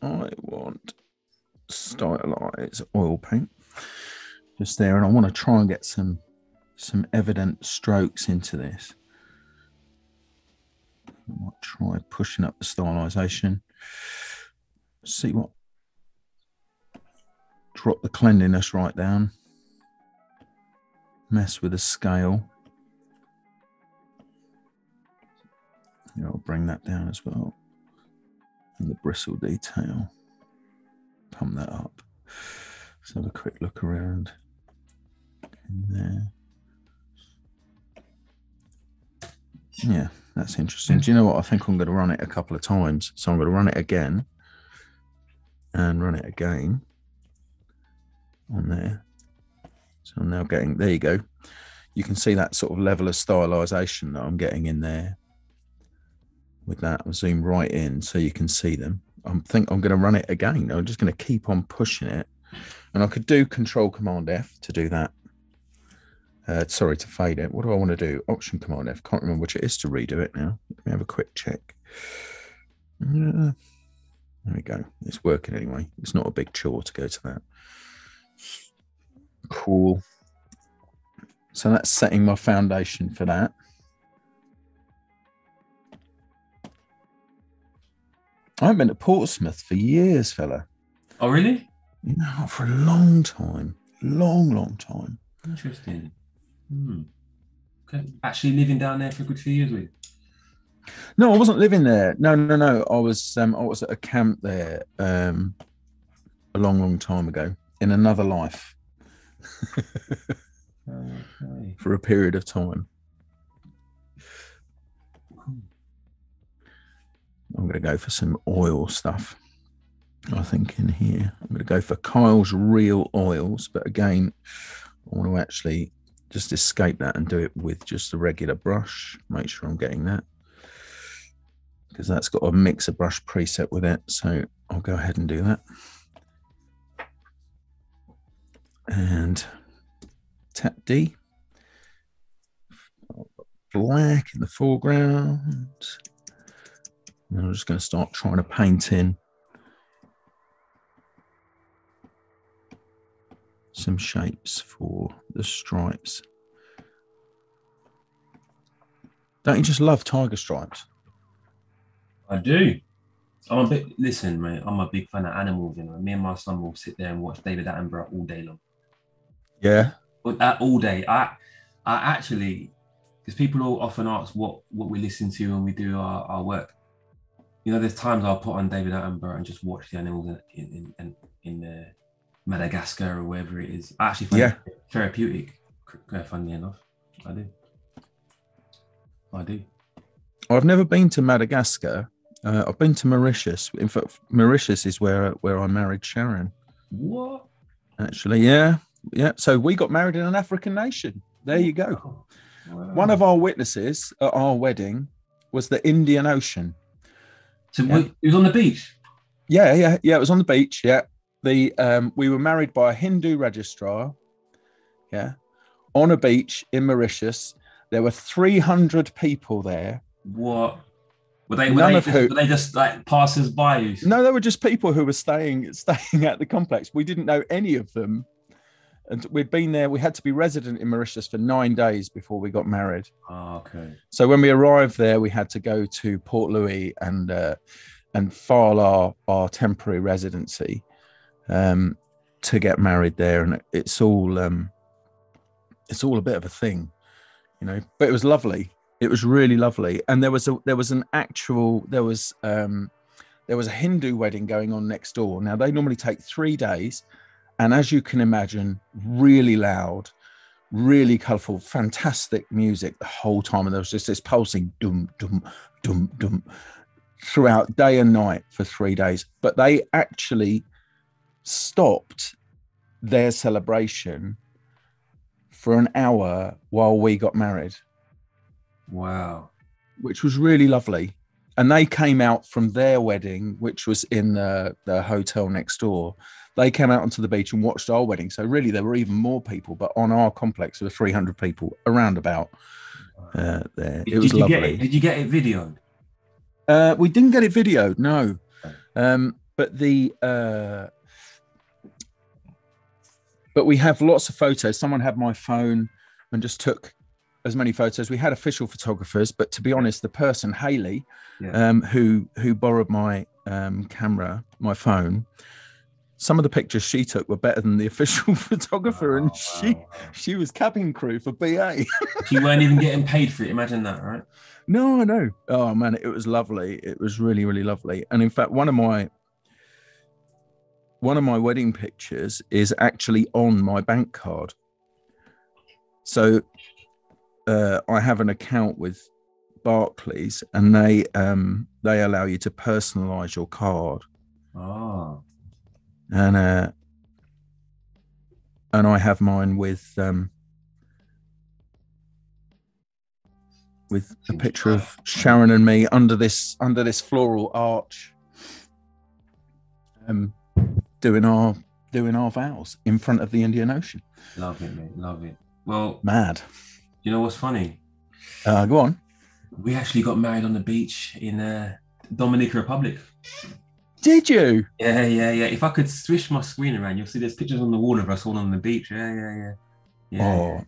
I want stylize oil paint just there. And I want to try and get some some evident strokes into this. I might try pushing up the stylization. See what drop the cleanliness right down. Mess with the scale. I'll bring that down as well. And the bristle detail. Pump that up. Let's have a quick look around in there. Yeah, that's interesting. Do you know what? I think I'm going to run it a couple of times. So I'm going to run it again and run it again on there. So I'm now getting, there you go. You can see that sort of level of stylization that I'm getting in there with that. I'll zoom right in so you can see them. I think I'm going to run it again. I'm just going to keep on pushing it. And I could do Control Command F to do that. Uh, sorry, to fade it. What do I want to do? Option Command F. Can't remember which it is to redo it now. Let me have a quick check. Yeah. There we go. It's working anyway. It's not a big chore to go to that. Cool. So that's setting my foundation for that. I haven't been to Portsmouth for years, fella. Oh, really? Not for a long time. Long, long time. Interesting. Hmm. Okay. Actually living down there for a good few years you? No, I wasn't living there. No, no, no. I was um, I was at a camp there um, a long, long time ago in another life Okay. for a period of time. I'm going to go for some oil stuff. I think in here, I'm going to go for Kyle's Real Oils, but again, I want to actually just escape that and do it with just a regular brush. Make sure I'm getting that because that's got a mixer brush preset with it. So I'll go ahead and do that. And tap D. Black in the foreground. And I'm just going to start trying to paint in some shapes for the stripes. Don't you just love tiger stripes? I do. I'm a bit. Listen, mate. I'm a big fan of animals. You know, me and my son will sit there and watch David Attenborough all day long. Yeah. All day, I, I actually, because people all often ask what what we listen to when we do our, our work. You know, there's times I'll put on David Attenborough and just watch the animals in in in, in uh, Madagascar or wherever it is. I actually find Yeah. it therapeutic. Funnily enough, I do. I do. I've never been to Madagascar. Uh, I've been to Mauritius. In fact, Mauritius is where where I married Sharon. What? Actually, yeah, yeah. So we got married in an African nation. There you go. Wow. One of our witnesses at our wedding was the Indian Ocean. So Yeah. we- it was on the beach. Yeah, yeah, yeah. It was on the beach. Yeah, the um, we were married by a Hindu registrar. Yeah, on a beach in Mauritius. There were three hundred people there. What? Were they? Were None they, of just, who- were they just like passers by? You? No, they were just people who were staying staying at the complex. We didn't know any of them, and we'd been there. We had to be resident in Mauritius for nine days before we got married. Oh, okay. So when we arrived there, we had to go to Port Louis and uh, and file our our temporary residency um, to get married there, and it's all um, it's all a bit of a thing, you know. But it was lovely. It was really lovely, and there was a there was an actual there was um, there was a Hindu wedding going on next door. Now they normally take three days, and as you can imagine, really loud really colourful, fantastic music the whole time. And there was just this pulsing dum dum dum dum throughout day and night for three days. But they actually stopped their celebration for an hour while we got married, Wow. which was really lovely. And they came out from their wedding, which was in the, the hotel next door. They came out onto the beach and watched our wedding. So really, there were even more people. But on our complex, there were 300 people around about uh, there. Did, It was did you lovely. get it? Did you get it videoed? Uh, we didn't get it videoed, no. Um, but the uh, but we have lots of photos. Someone had my phone and just took as many photos. We had official photographers, but to be honest, the person Haley, Yeah. um, who who borrowed my um, camera, my phone, some of the pictures she took were better than the official photographer, and Oh, she wow. she was cabin crew for BA. She weren't even getting paid for it. Imagine that, right? No, I know. Oh man, it was lovely. It was really, really lovely. And in fact, one of my one of my wedding pictures is actually on my bank card. So uh, I have an account with Barclays, and they um, they allow you to personalize your card, Oh. And uh, and I have mine with um, with a picture of Sharon and me under this under this floral arch, um, doing our doing our vows in front of the Indian Ocean. Love it, mate. Love it. Well, Mad. you know what's funny? Uh, go on. We actually got married on the beach in uh, Dominican Republic. Did you? Yeah, yeah, yeah. If I could swish my screen around, you'll see there's pictures on the wall of us all on the beach. Yeah, yeah, yeah. Yeah,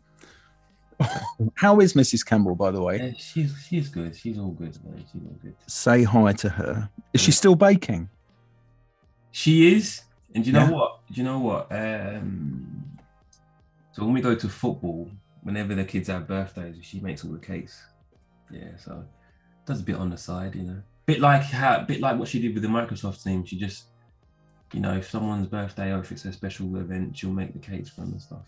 Oh. How is Mrs. Campbell, by the way? yeah. she's she's good. She's all good, man. She's all good. Say hi to her. Is she still baking? She is. And do you know Yeah. what? Do you know what? Um, so when we go to football, whenever the kids have birthdays, she makes all the cakes. Yeah, so does a bit on the side, you know. Bit like how, bit like what she did with the Microsoft team. She just, you know, if someone's birthday or if it's a special event, she'll make the cakes for them and stuff.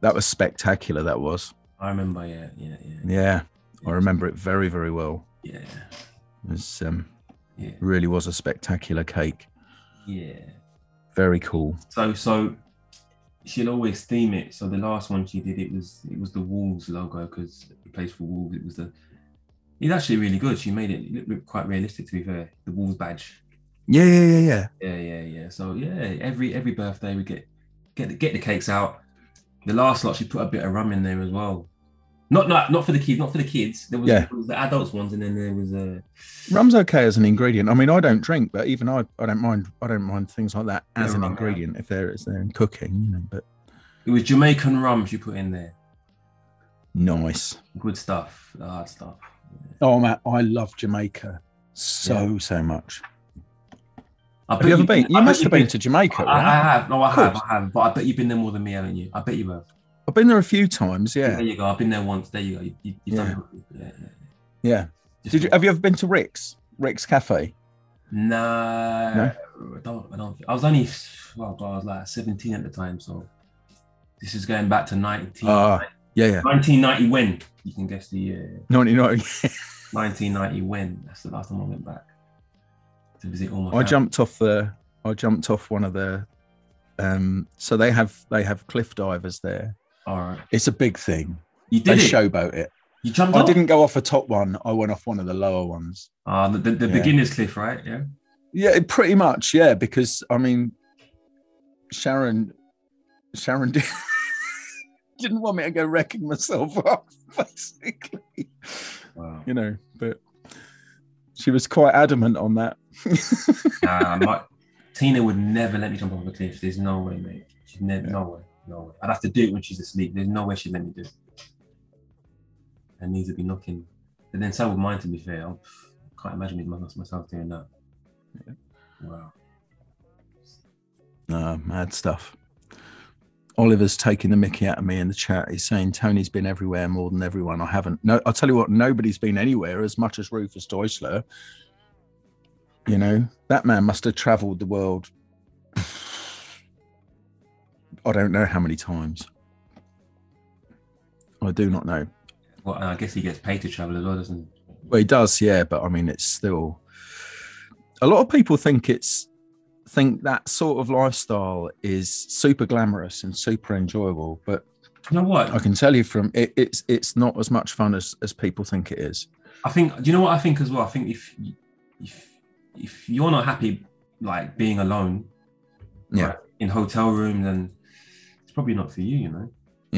That was spectacular. That was. I remember, yeah, yeah, yeah. Yeah, I remember it very, very well. Yeah, It was, um, yeah, really was a spectacular cake. yeah. Very cool. So, so she'll always theme it. So the last one she did, it was it was the Wolves logo because it plays for Wolves. It was the. It's actually really good. She made it look, quite realistic. To be fair, the Wolves badge. Yeah, yeah, yeah, yeah. Yeah, yeah, yeah. So yeah, every every birthday we get get the, get the cakes out. The last lot she put a bit of rum in there as well. Not not not for the kids, not for the kids. There was, Yeah. there was the adults ones, and then there was a Rum's okay as an ingredient. I mean, I don't drink, but even I, I don't mind. I don't mind things like that as Yeah, an ingredient if there is there in cooking. You know, but it was Jamaican rum she put in there. nice. Good stuff, the hard stuff. Oh man, I love Jamaica so so much. I Have you ever been? You I must have been to Jamaica, I, I have. No, I have. I have. But I bet you've been there more than me, haven't you? I bet you have. I've been there a few times. Yeah, There you go. I've been there once. There you go. You, you, you've Yeah. done it. Yeah, yeah. yeah. Just Did you have you ever been to Rick's? Rick's Cafe? Nah, No? I don't. I don't. I was only. Well, I was like 17 at the time, so this is going back to 19, Ah, yeah, yeah. 1990. When you can guess the year. Ninety nine. 1990. When that's the last time I went back to visit all my. I family. jumped off the. I jumped off one of the. Um, so they have they have cliff divers there. All right. It's a big thing. You They did it. showboat it. You jumped. I off? didn't go off a top one. I went off one of the lower ones. Ah, the, the, the Yeah. beginner's cliff, right? Yeah. Yeah, pretty much. Yeah, because I mean, Sharon, Sharon did, didn't want me to go wrecking myself off, basically. Wow. You know, but she was quite adamant on that. Nah, my, Tina would never let me jump off a cliff. There's no way, mate. She'd never, no way, no way. I'd have to do it when she's asleep. There's no way she'd let me do it. Her knees would be knocking. And then so would mine, to be fair. I can't imagine me myself doing that. Wow. No, mad stuff. Oliver's taking the mickey out of me in the chat. He's saying Tony's been everywhere more than everyone. I haven't. No, I'll tell you what, nobody's been anywhere as much as Rufus Deuchler. You know, that man must have traveled the world. I don't know how many times. I do not know. Well, I guess he gets paid to travel as well, doesn't he? Well, he does, yeah, but I mean, it's still. A lot of people think it's think that sort of lifestyle is super glamorous and super enjoyable, but You know what? I can tell you from it, it's it's not as much fun as as people think it is. I think. Do you know what I think as well? I think if if if you're not happy, like being alone, Yeah. right, in hotel rooms, then it's probably not for you. You know.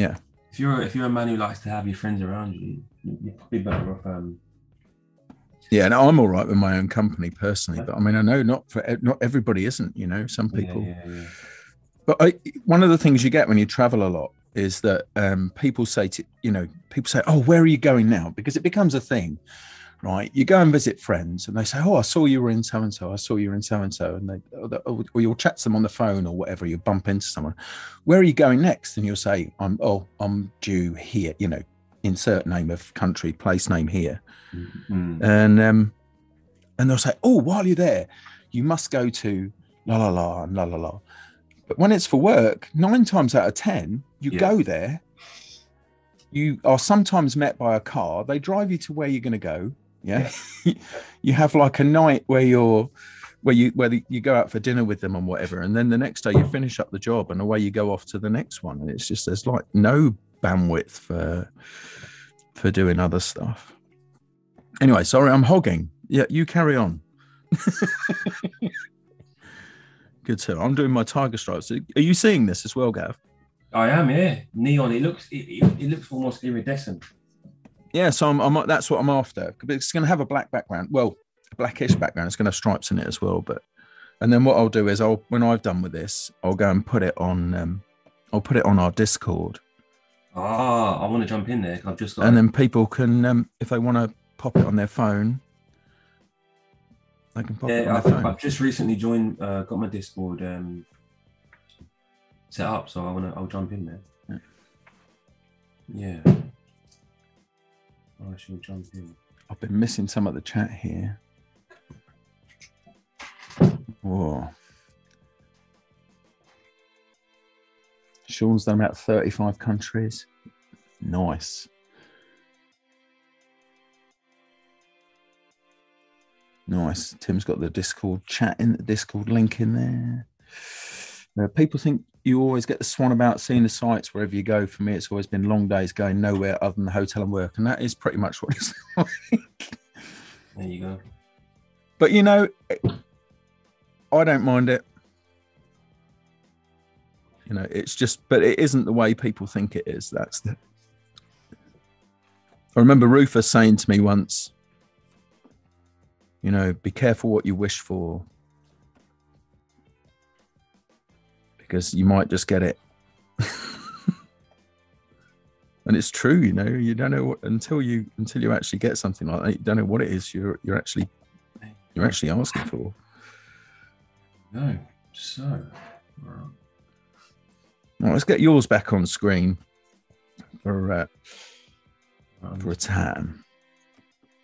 Yeah, if you're if you're a man who likes to have your friends around you, you- you're probably better off. Um, yeah. And I'm all right with my own company personally, but I mean, I know not for not everybody isn't. You know, some people. Yeah, yeah, yeah. But I, one of the things you get when you travel a lot is that um, people say to you know people say, "Oh, where are you going now?" Because it becomes a thing, right? You go and visit friends, and they say, "Oh, I saw you were in so and so. I saw you were in so and so," and they or, or you'll chat to them on the phone or whatever. You bump into someone. Where are you going next? And you'll say, "I'm oh, I'm due here." You know, insert name of country, place name here Mm. and um, and they'll say, "Oh, while you're there, you must go to la la la and la la la." But when it's for work, nine times out of ten, you Yeah. go there. You are sometimes met by a car. They drive you to where you're going to go. Yeah, you have like a night where you're where you where you go out for dinner with them and whatever, and then the next day you finish up the job and away you go off to the next one. And it's just there's like no bandwidth for for doing other stuff. Anyway, sorry, I'm hogging. Yeah, you carry on. Good sir. I'm doing my tiger stripes. Are you seeing this as well, Gav? I am, yeah. Neon. It looks. It, it, it looks almost iridescent. Yeah, so I'm, I'm that's what I'm after. It's going to have a black background. Well, a blackish background. It's going to have stripes in it as well. But and then what I'll do is I'll when I've done with this, I'll go and put it on. Um, I'll put it on our Discord, Ah, I want to jump in there. I've just got. and then people can, um, if they want to pop it on their phone, they can pop it on I've, their phone. I've just recently joined. Uh, got my Discord um, set up, so I want to. I'll jump in there. Yeah. I shall jump in. I've been missing some of the chat here. Whoa. Sean's done about 35 countries. Nice. Nice. Tim's got the Discord chat in the Discord link in there. Uh, people think you always get the swan about seeing the sights wherever you go. For me, it's always been long days going nowhere other than the hotel and work, and that is pretty much what it's like. There you go. But you know, I don't mind it. You know, it's just, but it isn't the way people think it is. That's the. I remember Rufus saying to me once, you know, be careful what you wish for because you might just get it. and it's true, you know, you don't know what, until you until you actually get something like that, you don't know what it is you're you're actually you're actually asking for. No. So. Right, let's get yours back on screen for uh, for a time.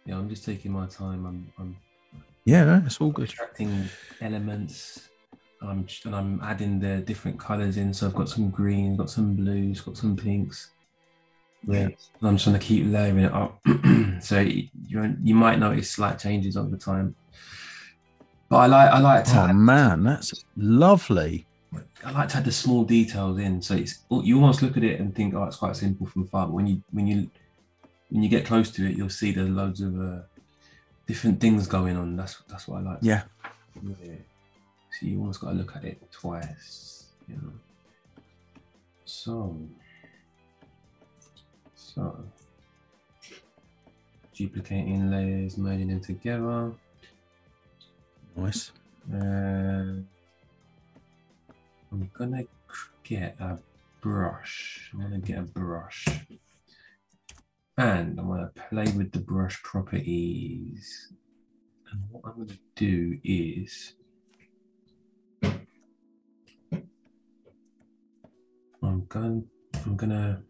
yeah, I'm just taking my time. I'm, I'm Yeah, no, it's all good. extracting elements. I'm and I'm adding the different colors in. So I've got some greens, got some blues, got some pinks. Yeah. And I'm just trying to keep layering it up. so you you might notice slight changes over time. But I like I like to Oh man, that's lovely. I like to add the small details in. So it's you almost look at it and think, oh, it's quite simple from far. But when you when you when you get close to it, you'll see there's loads of uh, different things going on. That's that's what I like. Yeah. Yeah. So you almost got to look at it twice, you know. So, so duplicating layers, merging them together. Nice. Uh, I'm gonna get a brush. I'm gonna get a brush. And I'm gonna play with the brush properties. And what I'm gonna do is I'm going I'm gonna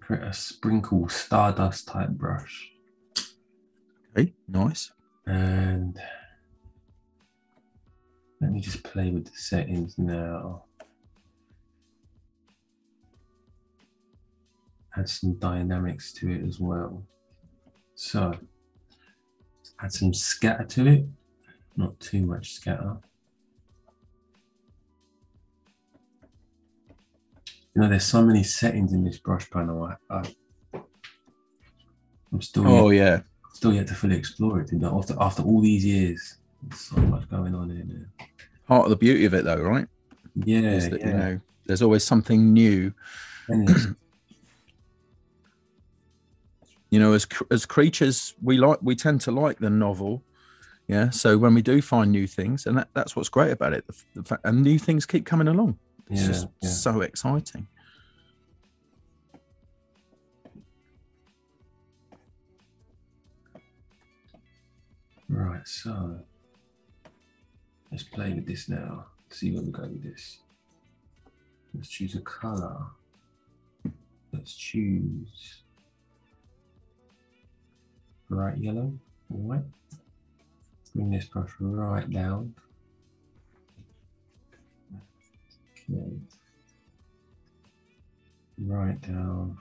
create a sprinkle stardust type brush. Okay, nice. And let me just play with the settings now. Add some dynamics to it as well. So, add some scatter to it, not too much scatter. You know, there's so many settings in this brush panel. I, I, I'm still Oh yeah. still yet to fully explore it. You know, after after all these years, there's so much going on in there. Part of the beauty of it though, right? Yeah, is that yeah. you know there's always something new. You know, as as creatures, we like we tend to like the novel. Yeah. So when we do find new things, and that, that's what's great about it, the, the fact, and new things keep coming along. It's yeah, just yeah. so exciting. Right, so let's play with this now. See where we go with this. Let's choose a color. Let's choose bright yellow white. Bring this brush right down. Okay. Right down.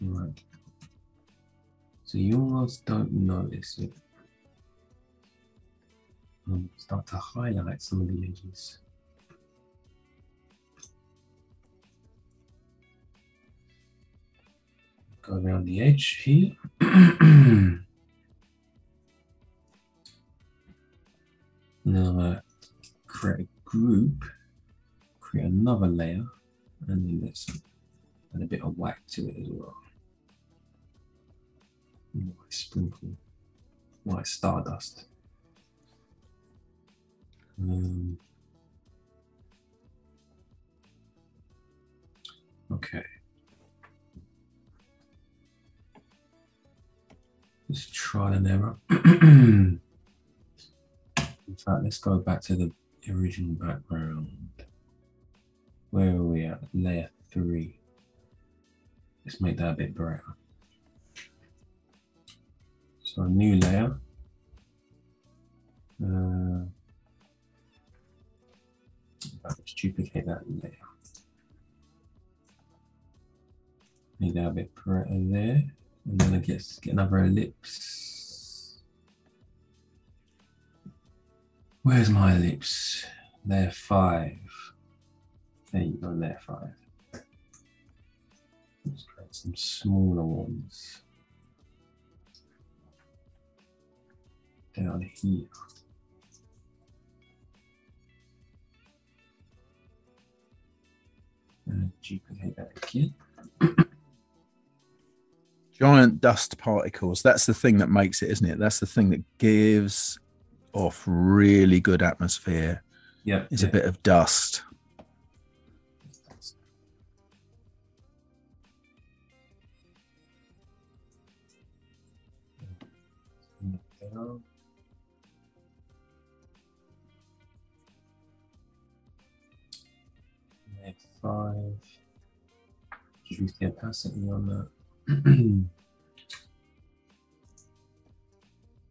Right. So you almost don't notice it. Um, start to highlight some of the edges. Go around the edge here. now I'm gonna create a group, create another layer, and then let's add a bit of white to it as well. White sprinkle, white stardust. Um, okay. Let's try and error. In fact, let's go back to the original background. Where are we at? Layer three. Let's make that a bit brighter. So a new layer. Uh, let's duplicate that layer. Make that a bit brighter there. And then I guess get another ellipse. Where's my ellipse? Layer five. There you go, layer five. Let's create some smaller ones. Down here. And duplicate that again. Giant dust particles. That's the thing that makes it, isn't it? That's the thing that gives off really good atmosphere. Yeah. Is yeah. a bit of dust. five. Reduce the opacity on that.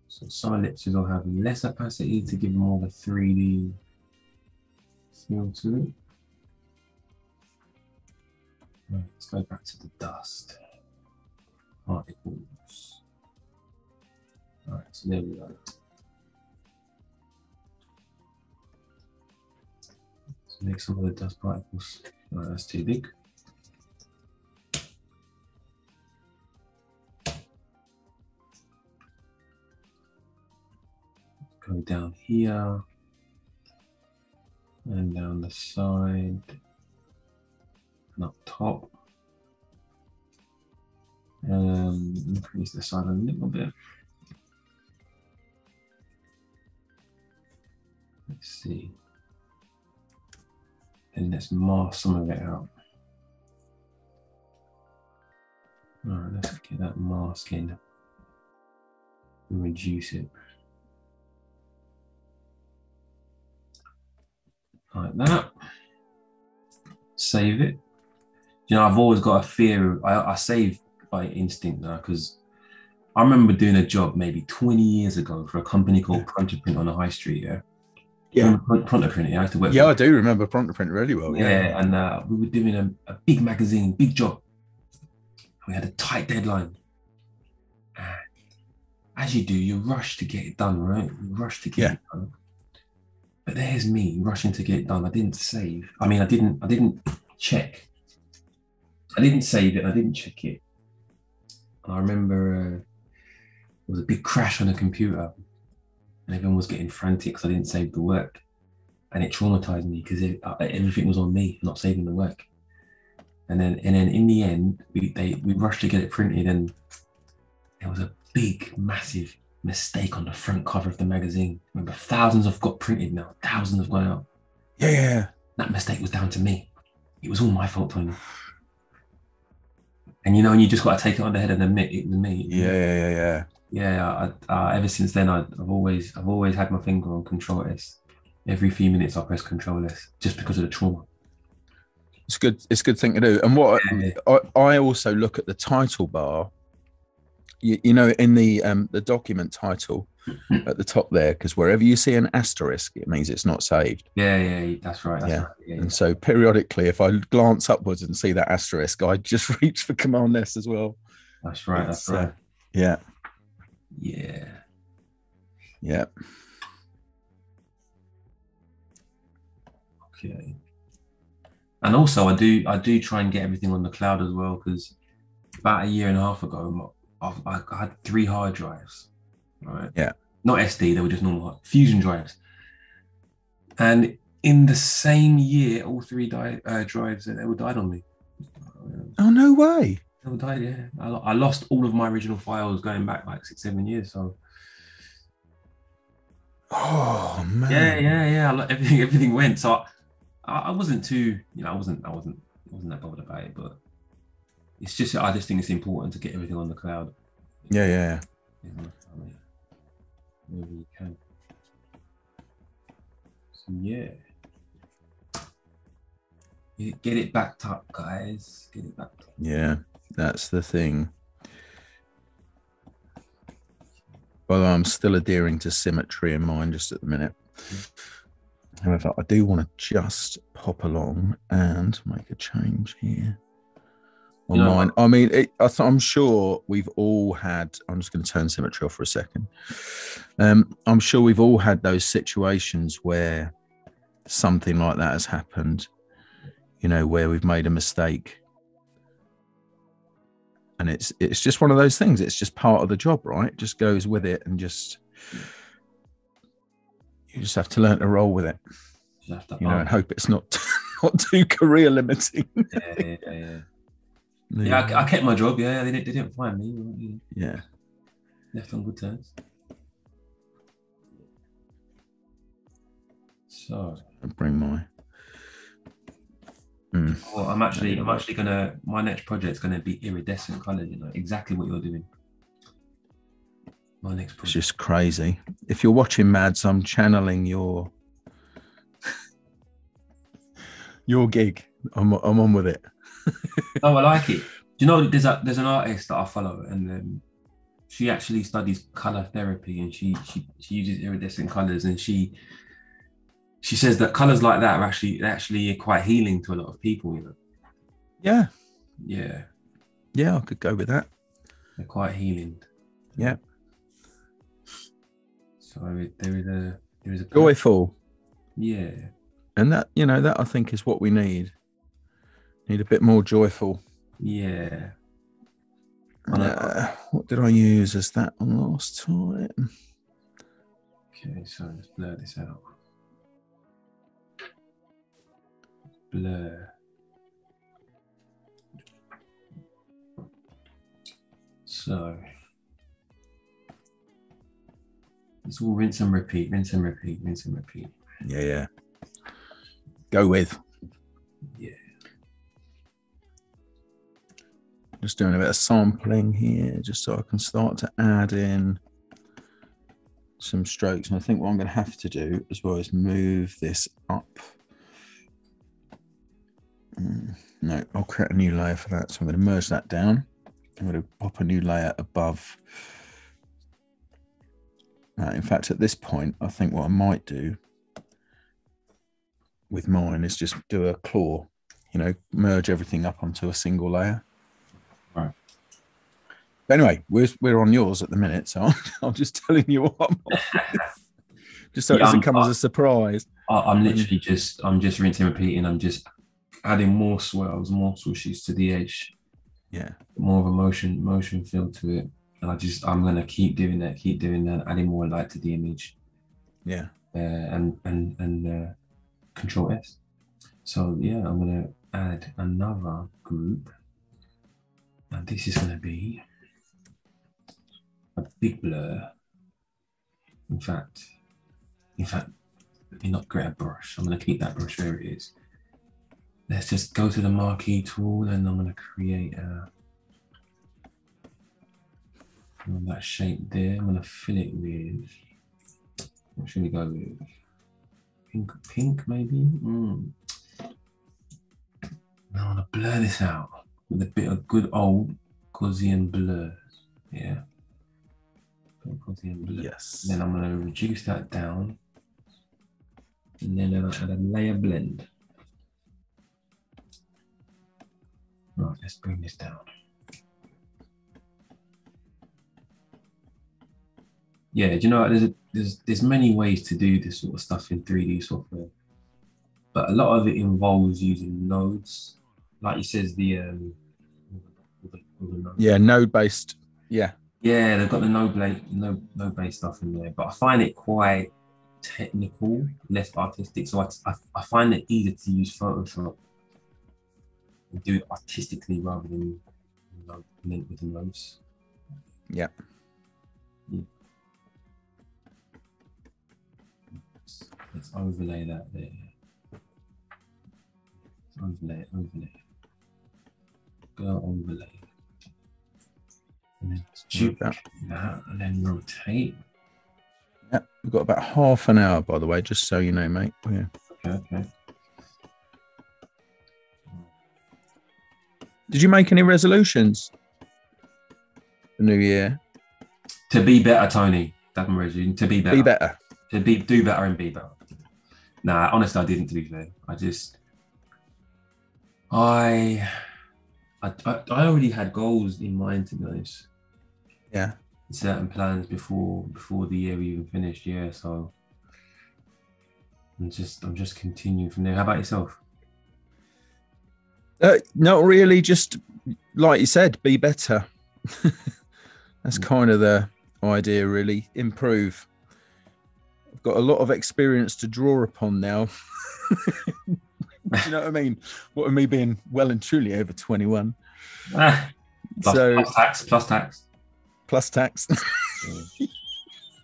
so some ellipses will have less opacity to give more of a 3D feel to it. Right, let's go back to the dust particles. All right, so there we go. Let's make some of the dust particles. Right, that's too big. Go down here and down the side and up top. Um, increase the size a little bit. Let's see. And let's mask some of it out. All right, let's get that mask in and reduce it. Like that. Save it. You know, I've always got a fear. I, I save by instinct now because I remember doing a job maybe 20 years ago for a company called Prontoprint on the high street. Yeah. Yeah. Prontoprint. Yeah, I used to work. Yeah, I do remember Prontoprint really well. yeah, Yeah. and uh, we were doing a, a big magazine, big job. We had a tight deadline. And as you do, you rush to get it done, right? You rush to get Yeah. it done. But there's me rushing to get it done. I didn't save. I mean, I didn't. I didn't check. I didn't save it. I didn't check it. And I remember uh, there was a big crash on the computer, and everyone was getting frantic because I didn't save the work, and it traumatized me because everything was on me, not saving the work. And then, and then in the end, we they we rushed to get it printed, and there was a big, massive mistake on the front cover of the magazine. Remember, thousands have got printed now. Thousands have gone out. Yeah, yeah. That mistake was down to me. It was all my fault, Tony. And you know, and you just got to take it on the head and admit it was me. Yeah, yeah, yeah, yeah. Yeah. I, uh, ever since then, I, I've always, I've always had my finger on Control S. Every few minutes, I press Control S just because of the trauma. It's good. It's a good thing to do. And what Yeah. I, I also look at the title bar. You, you know, in the um, the document title at the top there, because wherever you see an asterisk, it means it's not saved. Yeah, yeah, that's right. That's Yeah. right. Yeah, And so periodically, if I glance upwards and see that asterisk, I just reach for Command S as well. that's right. That's It's, uh, right. Yeah, Yeah. yeah. Okay. And also, I do I do try and get everything on the cloud as well because about a year and a half ago, I've, I had three hard drives, right? Yeah. Not SD, they were just normal hard, fusion drives. And in the same year, all three di- uh, drives they all died on me. Oh no way! They all died. Yeah, I, I lost all of my original files going back like six, seven years. So Oh man. yeah, yeah, yeah. Everything, everything went. So I, I wasn't too, you know, I wasn't, I wasn't, I wasn't that bothered about it. But it's just, I just think it's important to get everything on the cloud. Yeah, yeah. yeah. know, I mean, wherever you can. So yeah, Get it, backed up, guys. Get it backed up. Yeah, that's the thing. Well, I'm still adhering to symmetry in mine just at the minute. Mm-hmm. However, I do want to just pop along and make a change here on You know mine. I mean, it, I th- I'm sure we've all had. I'm just going to turn symmetry off for a second. Um, I'm sure we've all had those situations where something like that has happened. You know, where we've made a mistake, and it's it's just one of those things. It's just part of the job, right? It just goes with it, and just you just have to learn to roll with it, to you know, and hope it's not not too career limiting. yeah, yeah, yeah, yeah. Yeah, I, I kept my job. Yeah, they didn't, they didn't find me. yeah. Left on good terms. So, I'll bring my. Mm. well, I'm actually, I'm actually gonna. My next project's gonna be iridescent colors. You know, exactly what you're doing. My next It's project. just crazy. If you're watching Mads, I'm channeling your your gig. I'm I'm on with it. Oh, I like it. Do you know there's a there's an artist that I follow, and um, she actually studies color therapy, and she she she uses iridescent colors, and she she says that colors like that are actually actually quite healing to a lot of people. You know, Yeah, yeah, yeah, I could go with that. they're quite healing. Yeah. So there is a there is a Joyful, Yeah, and that you know that I think is what we need. Need a bit more joyful. yeah. Uh, what did I use as that one last time? Okay, so let's blur this out. Blur. So it's all rinse and repeat, rinse and repeat, rinse and repeat. Yeah, yeah. Go with. Yeah. Just doing a bit of sampling here, just so I can start to add in some strokes. And I think what I'm going to have to do as well is move this up. Mm, No, I'll create a new layer for that. So I'm going to merge that down. I'm going to pop a new layer above. Uh, in fact, at this point, I think what I might do with mine is just do a claw, you know, merge everything up onto a single layer. But anyway, we're, we're on yours at the minute, so I'm, I'm just telling you what just so it Yeah, doesn't I'm- come as a surprise. I, I'm literally just I'm just rinsing and repeating. I'm just adding more swells, more swooshes to the edge, Yeah, more of a motion motion feel to it. And I just I'm gonna keep doing that, keep doing that, adding more light to the image. yeah, uh, and and and uh, Control S. So yeah, I'm gonna add another group, and this is gonna be a big blur. In fact, in fact, let me not grab a brush. I'm gonna keep that brush where it is. Let's just go to the marquee tool, and I'm gonna create a. that shape there, I'm gonna fill it with. What should we go with? Pink, pink maybe. Mm. I want to blur this out with a bit of good old Gaussian blur. Yeah. Good Gaussian blur. yes. Then I'm going to reduce that down. And then I'm going to add a layer blend. Right, let's bring this down. Yeah, do you know there's a, there's there's many ways to do this sort of stuff in 3D software, but a lot of it involves using nodes, like he says the um. the- the nodes. Yeah, node based. Yeah, Yeah, they've got the no blade, no no base stuff in there, but I find it quite technical, less artistic. So I, I, I find it easier to use Photoshop and do it artistically rather than you know, link with the nodes. Yeah. Yeah. Let's, let's overlay that there. Overlay, overlay. Go overlay. And then that. that and then rotate. yeah. We've got about half an hour, by the way, just so you know, mate. Oh, yeah. Okay, okay. Did you make any resolutions? The new year. To be better, Tony. That's my resolution. To be better. Be better. To be do better and be better. Nah, honestly, I didn't. To be fair, I just, I, I, I I already had goals in mind. To be honest, Yeah. certain plans before before the year we even finished. Yeah, so I'm just I'm just continuing from there. How about yourself? Uh, not really. Just like you said, be better. That's Mm. kind of the idea, really. Improve. I've got a lot of experience to draw upon now. You know what I mean? What with me being well and truly over 21. Ah, plus, so plus tax, plus tax. plus tax.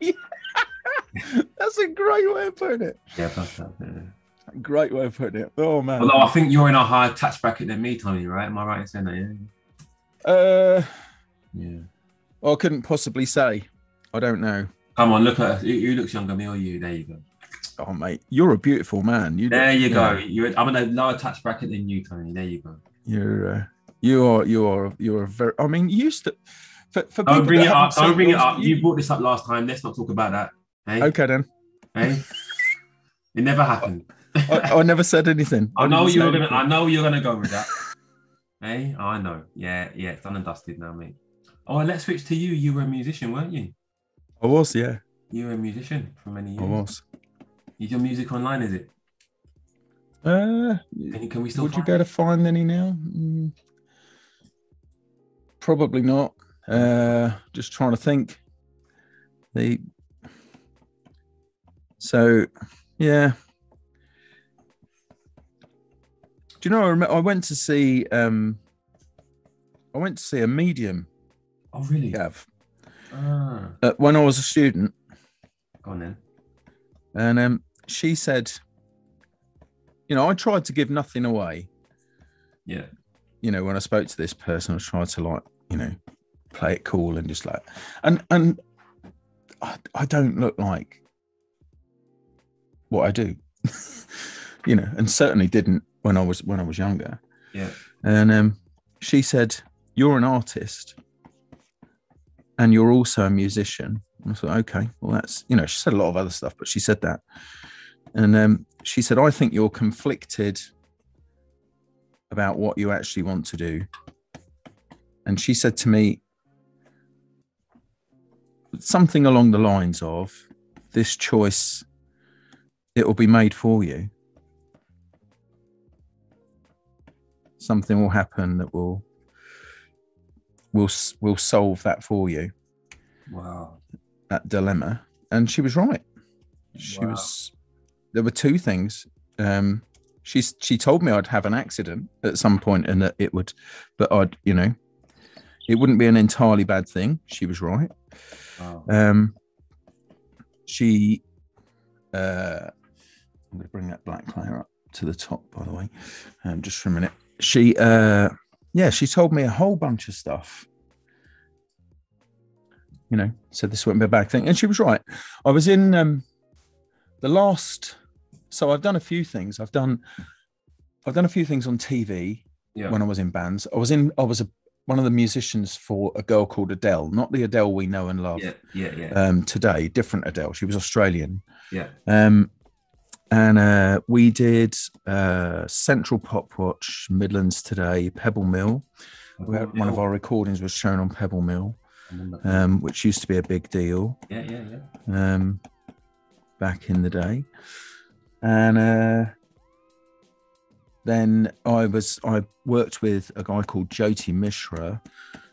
Yeah, That's a great way of putting it. yeah plus tax. Yeah. Great way of putting it. Oh man. Although I think you're in a higher tax bracket than me, Tony. Right? Am I right in saying that? Yeah. Uh, Yeah. I couldn't possibly say. I don't know. Come on, look at who, who looks younger, me or you? There you go. Oh mate, you're a beautiful man. You There you yeah. go. You're, I'm in a lower tax bracket than you, Tony. There you go. You're uh, you are you are you're a very. I mean, you used to. For, for Don't bring it up. Don't bring it up. You brought this up last time. Let's not talk about that. Hey, Okay then. hey. It never happened. I, I never said anything. I know you say were gonna. anything. I know you're gonna go with that. hey, I know. Yeah, yeah. It's done and dusted now, mate. Oh, let's switch to you. You were a musician, weren't you? I was, yeah, You were a musician for many years. I was. Is your music online? Is it? Uh, Can, can we still? would you go it? to find any now? Mm, probably not. Uh, just trying to think. The so, yeah. Do you know? I, rem- I went to see. Um, I went to see a medium. Oh, really? Gav, Ah, uh, when I was a student, go on then. And um, she said, "You know, I tried to give nothing away. Yeah. you know, when I spoke to this person, I trying to like, you know, play it cool and just like, and and I, I don't look like what I do, you know, and certainly didn't when I was when I was younger. Yeah. And um, she said, "You're an artist, and you're also a musician." I thought, okay, well, that's you know, she said a lot of other stuff, but she said that, and um, she said, "I think you're conflicted." about what you actually want to do. And she said to me something along the lines of this choice, it will be made for you. Something will happen that will will will solve that for you, Wow. That dilemma. And she was right. She Wow. was there were two things. Um she's she told me I'd have an accident at some point and that it would but I'd, you know, it wouldn't be an entirely bad thing. She was right. Wow. Um she uh I'm gonna bring that black player up to the top by the way. Um just for a minute. She uh yeah, she told me a whole bunch of stuff. You know, said this wouldn't be a bad thing. And she was right. I was in um the last so I've done a few things. I've done I've done a few things on TV Yeah. when I was in bands. I was in I was a, one of the musicians for a girl called Adele, not the Adele we know and love yeah. Yeah. Yeah. um today, different Adele. She was Australian. yeah. Um and uh we did uh Central Pop Watch, Midlands Today, Pebble Mill. We had, one of our recordings was shown on Pebble Mill, um, which used to be a big deal yeah. Yeah. Yeah. um, back in the day. And uh, then I was I worked with a guy called Jyoti Mishra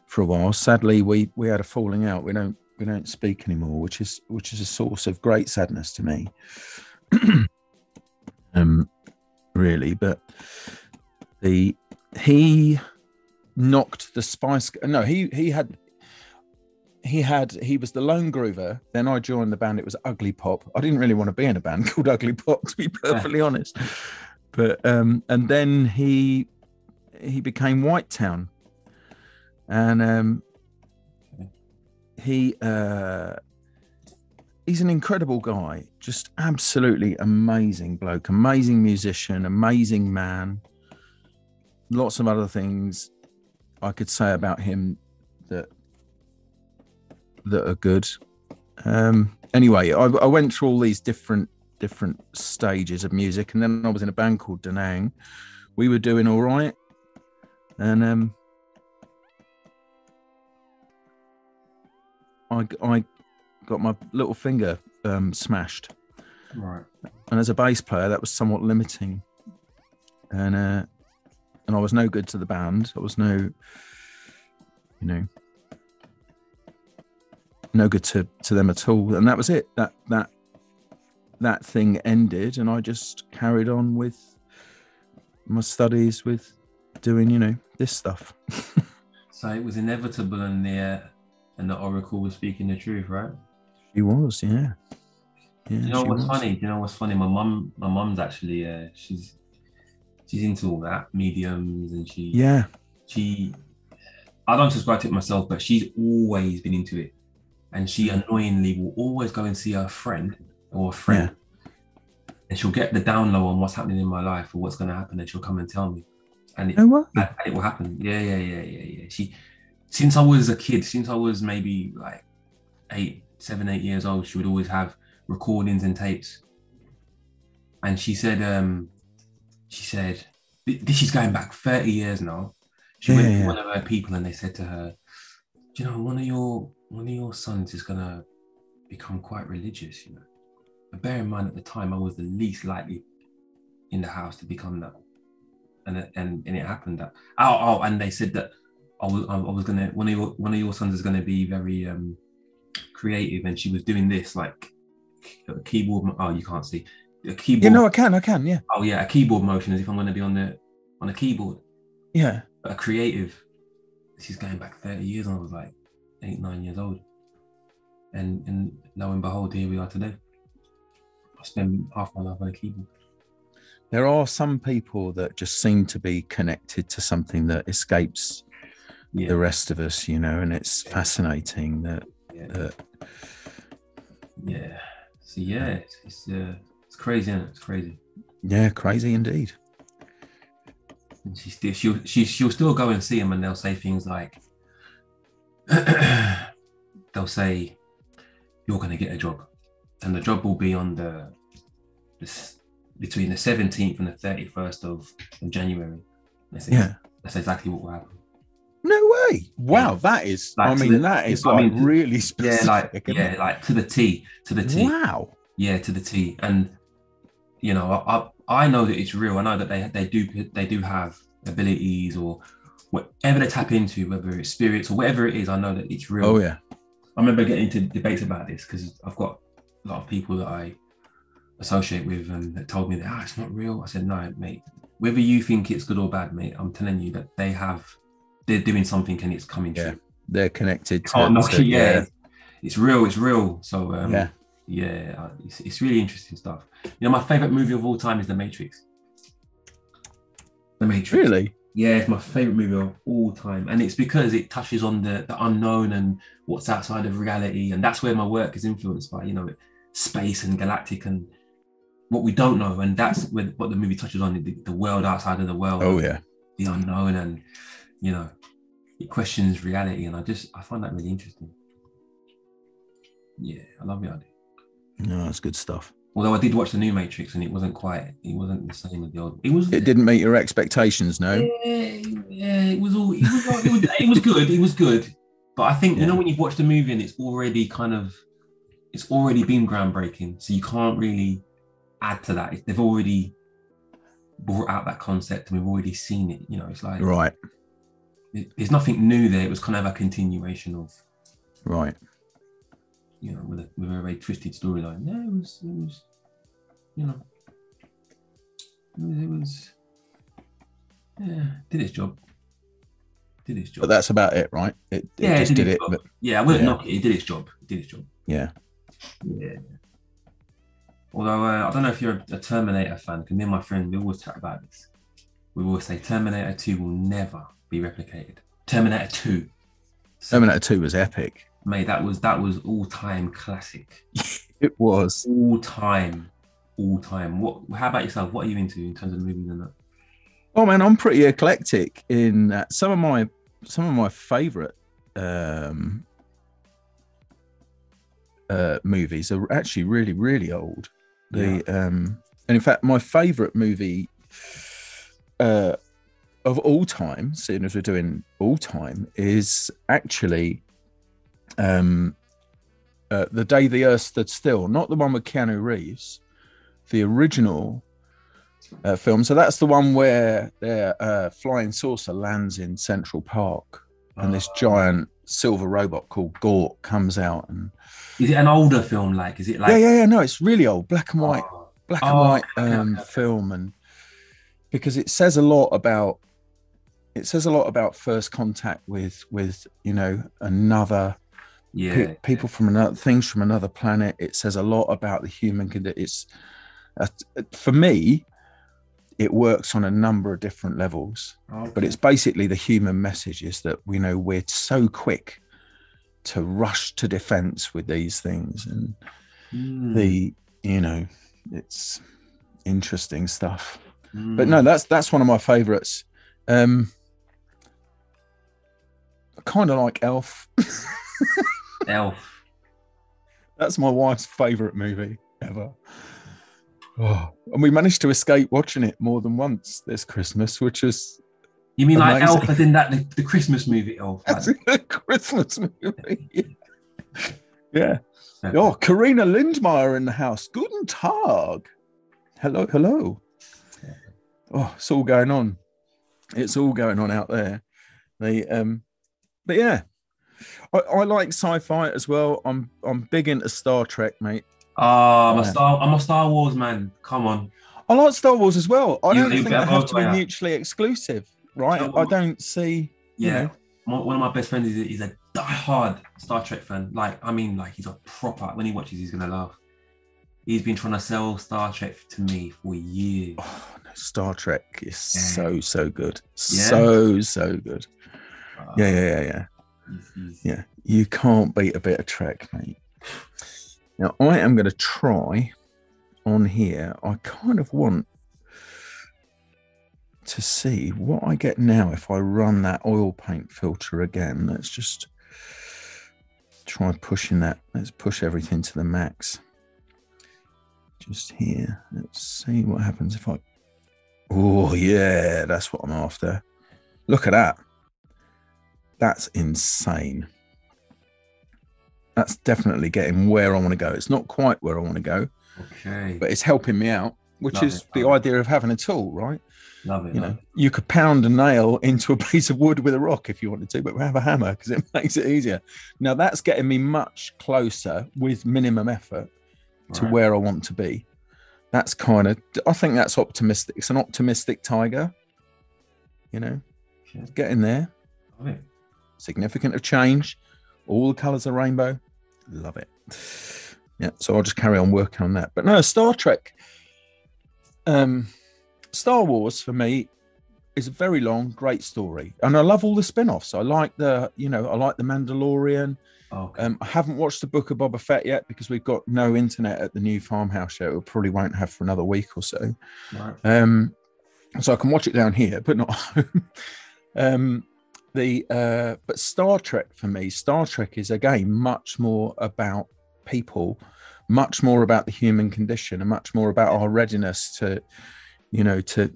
for a while. Sadly, we we had a falling out. We don't we don't speak anymore, which is which is a source of great sadness to me. um, really, but the he knocked the spice. No, he he had he had he was the lone groover. Then I joined the band. It was Ugly Pop. I didn't really want to be in a band called Ugly Pop, to be perfectly honest. But um, and then he he became White Town, and um, he uh, he's an incredible guy. Just absolutely amazing bloke, amazing musician, amazing man. Lots of other things. I could say about him that that are good. Um, anyway, I, I went through all these different different stages of music, and then I was in a band called Danang. We were doing all right, and um, I I got my little finger um, smashed, Right. and as a bass player, that was somewhat limiting. And uh, and I was no good to the band. I was no, you know, no good to to them at all. And that was it. That that that thing ended, and I just carried on with my studies, with doing, you know, this stuff. So it was inevitable, and the uh, and the oracle was speaking the truth, right? She was, yeah. Yeah, you know what's was. funny? You know what's funny? My mum, my mum's actually, uh, she's she's into all that mediums, and she Yeah, she I don't subscribe to it myself, but she's always been into it. And she annoyingly will always go and see her friend or a friend. And she'll get the down low on what's happening in my life or what's gonna happen, and she'll come and tell me. And it, no and it will happen. Yeah, yeah, yeah, yeah, yeah. She since I was a kid, since I was maybe like eight, seven, eight years old, she would always have recordings and tapes. And she said, um, she said, th- this is going back 30 years now. She went to yeah. one of her people and they said to her, Do you know, one of your one of your sons is gonna become quite religious, you know. But bear in mind at the time I was the least likely in the house to become that. And it- and, and it happened that oh, oh and they said that I was I was gonna one of your one of your sons is gonna be very um creative and she was doing this like a keyboard oh you can't see a keyboard Yeah, no, I can, I can, yeah. oh yeah a keyboard motion as if I'm gonna be on the on a keyboard Yeah. a creative. Is going back 30 years, and I was like eight, nine years old. And and lo and behold, here we are today. I spend half my life on a keyboard. There are some people that just seem to be connected to something that escapes Yeah, the rest of us, you know, and it's fascinating that, yeah, that yeah. So yeah, it's it's, uh, it's crazy, it? It's crazy. yeah, crazy indeed. And she still she'll she, she'll still go and see them, and they'll say things like, they'll say, "You're going to get a job," and the job will be on the, this between the 17th and the 31st of, of January. That's, Yeah. that's exactly what will happen. No way. Wow, that is I Like, to mean, the- that is I like mean, really Yeah, specific. like yeah, it? like to the T, to the T. Wow. Yeah, to the T. And you know, I I I know that it's real. I know that they they do they do have abilities or whatever they tap into, whether it's spirits or whatever it is. I know that it's real. Oh yeah. I remember getting into debates about this because I've got a lot of people that I associate with and that told me that ah, it's not real. I said, no, mate. Whether you think it's good or bad, mate, I'm telling you that they have, they're doing something and it's coming Yeah. true. They're connected to, Can't knock to- it. Yeah, it's real. It's real. So um, Yeah. yeah, it's, it's really interesting stuff. You know, my favorite movie of all time is The Matrix. The Matrix. Really? Yeah, it's my favorite movie of all time, and it's because it touches on the, the unknown and what's outside of reality, and that's where my work is influenced by. You know, space and galactic and what we don't know, and that's what what the movie touches on the, the world outside of the world, Oh yeah. the unknown, and you know, it questions reality, and I just I find that really interesting. Yeah, I love the idea. No, that's good stuff. Although I did watch the new Matrix, and it wasn't quite, it wasn't the same as the old. It was. It didn't meet your expectations, no. Yeah, yeah, it was all. It was, it was, it was good. It was good. But I think you know when you've watched a movie and it's already kind of, it's already been groundbreaking, so you can't really add to that. They've already brought out that concept, and we've already seen it. You know, it's like Right. it- there's nothing new there. It was kind of a continuation of, Right. You know, with a with a very twisted storyline. Yeah, it was. It was, you know, it was. It was yeah, did its job. Did its job. But that's about it, right? It, it Yeah, it just did did its it. But Yeah, I wouldn't Yeah. knock it. It did its job. It did its job. yeah. Yeah. Although uh, I don't know if you're a Terminator fan, because me and my friend we always chat about this. We always say Terminator 2 will never be replicated. Terminator 2. So, Terminator 2 was epic. Mate, that was that was all time classic. It was. All time, all time. What? How about yourself? What are you into in terms of movies and that? Oh man, I'm pretty eclectic in that some of my some of my favorite um, uh, movies are actually really really old. The um, and in fact, my favorite movie uh, of all time, seeing as we're doing all time, is actually um, uh, the day the Earth stood still. Not the one with Keanu Reeves, the original uh, film. So that's the one where their uh, flying saucer lands in Central Park, and this Oh. giant silver robot called Gort comes out and Is it an older film? Like, is it like? yeah, yeah, yeah. No, it's really old, black and white, Oh, black and Oh, white um, okay. film, and because it says a lot about it says a lot about first contact with with you know another yeah. pe- people from another things from another planet. It says a lot about the human condition. It's uh, for me, it works on a number of different levels but it's basically the human message is that we know we're so quick to rush to defense with these things and Mm, the you know it's interesting stuff mm. but no that's that's one of my favorites um kind of like elf Elf. that's my wife's favorite movie ever oh, and we managed to escape watching it more than once this christmas which is You mean like Elf, as in that the, the Christmas movie Elf? that's like- a christmas movie yeah Yeah. Oh, Karina Lindmeyer in the house. Guten Tag. Hello, hello. Oh, it's all going on. It's all going on out there. The um, but yeah, I, I like sci-fi as well. I'm I'm big into Star Trek, mate. Oh, I'm a Star. I'm a Star Wars man. Come on. I like Star Wars as well. I You- don't you think they get have both, to be yeah. mutually exclusive, right? So- I don't see. you Yeah. know, My, one of my best friends is a, is a die-hard Star Trek fan. Like, I mean, like he's a proper. When he watches, he's gonna laugh. He's been trying to sell Star Trek to me for years. oh, no, Star Trek is Yeah. so so good, Yeah. so so good. Uh, Yeah, yeah, yeah, yeah. Yeah, you can't beat a bit of Trek, mate. Now, I am going to try on here. I kind of want to see what I get now if I run that oil paint filter again. Let's just try pushing that. Let's push everything to the max. Just here. Let's see what happens if I. Oh, yeah, that's what I'm after. Look at that. That's insane that's definitely getting where I want to go. It's not quite where I want to go, Okay. but it's helping me out, which Love is it, the it. idea of having a tool, right? love it. You love know, you could pound a nail into a piece of wood with a rock if you wanted to, but we have a hammer because it makes it easier. Now that's getting me much closer with minimum effort it. to Right. where I want to be. That's kind of, I think that's optimistic. It's an optimistic tiger, you know, Okay. getting there. Love it. Significant of change, all the colors of rainbow. Love it. Yeah, so I'll just carry on working on that. But no, Star Trek, um, Star Wars for me is a very long, great story, and I love all the spin-offs. I like the, you know, I like the Mandalorian. Okay. Um, I haven't watched the Book of Boba Fett yet because we've got no internet at the new farmhouse show. We probably won't have for another week or so. right. Um, so I can watch it down here, but not home. um, the uh, but Star Trek for me, Star Trek is again much more about people, much more about the human condition, and much more about our readiness to, you know, to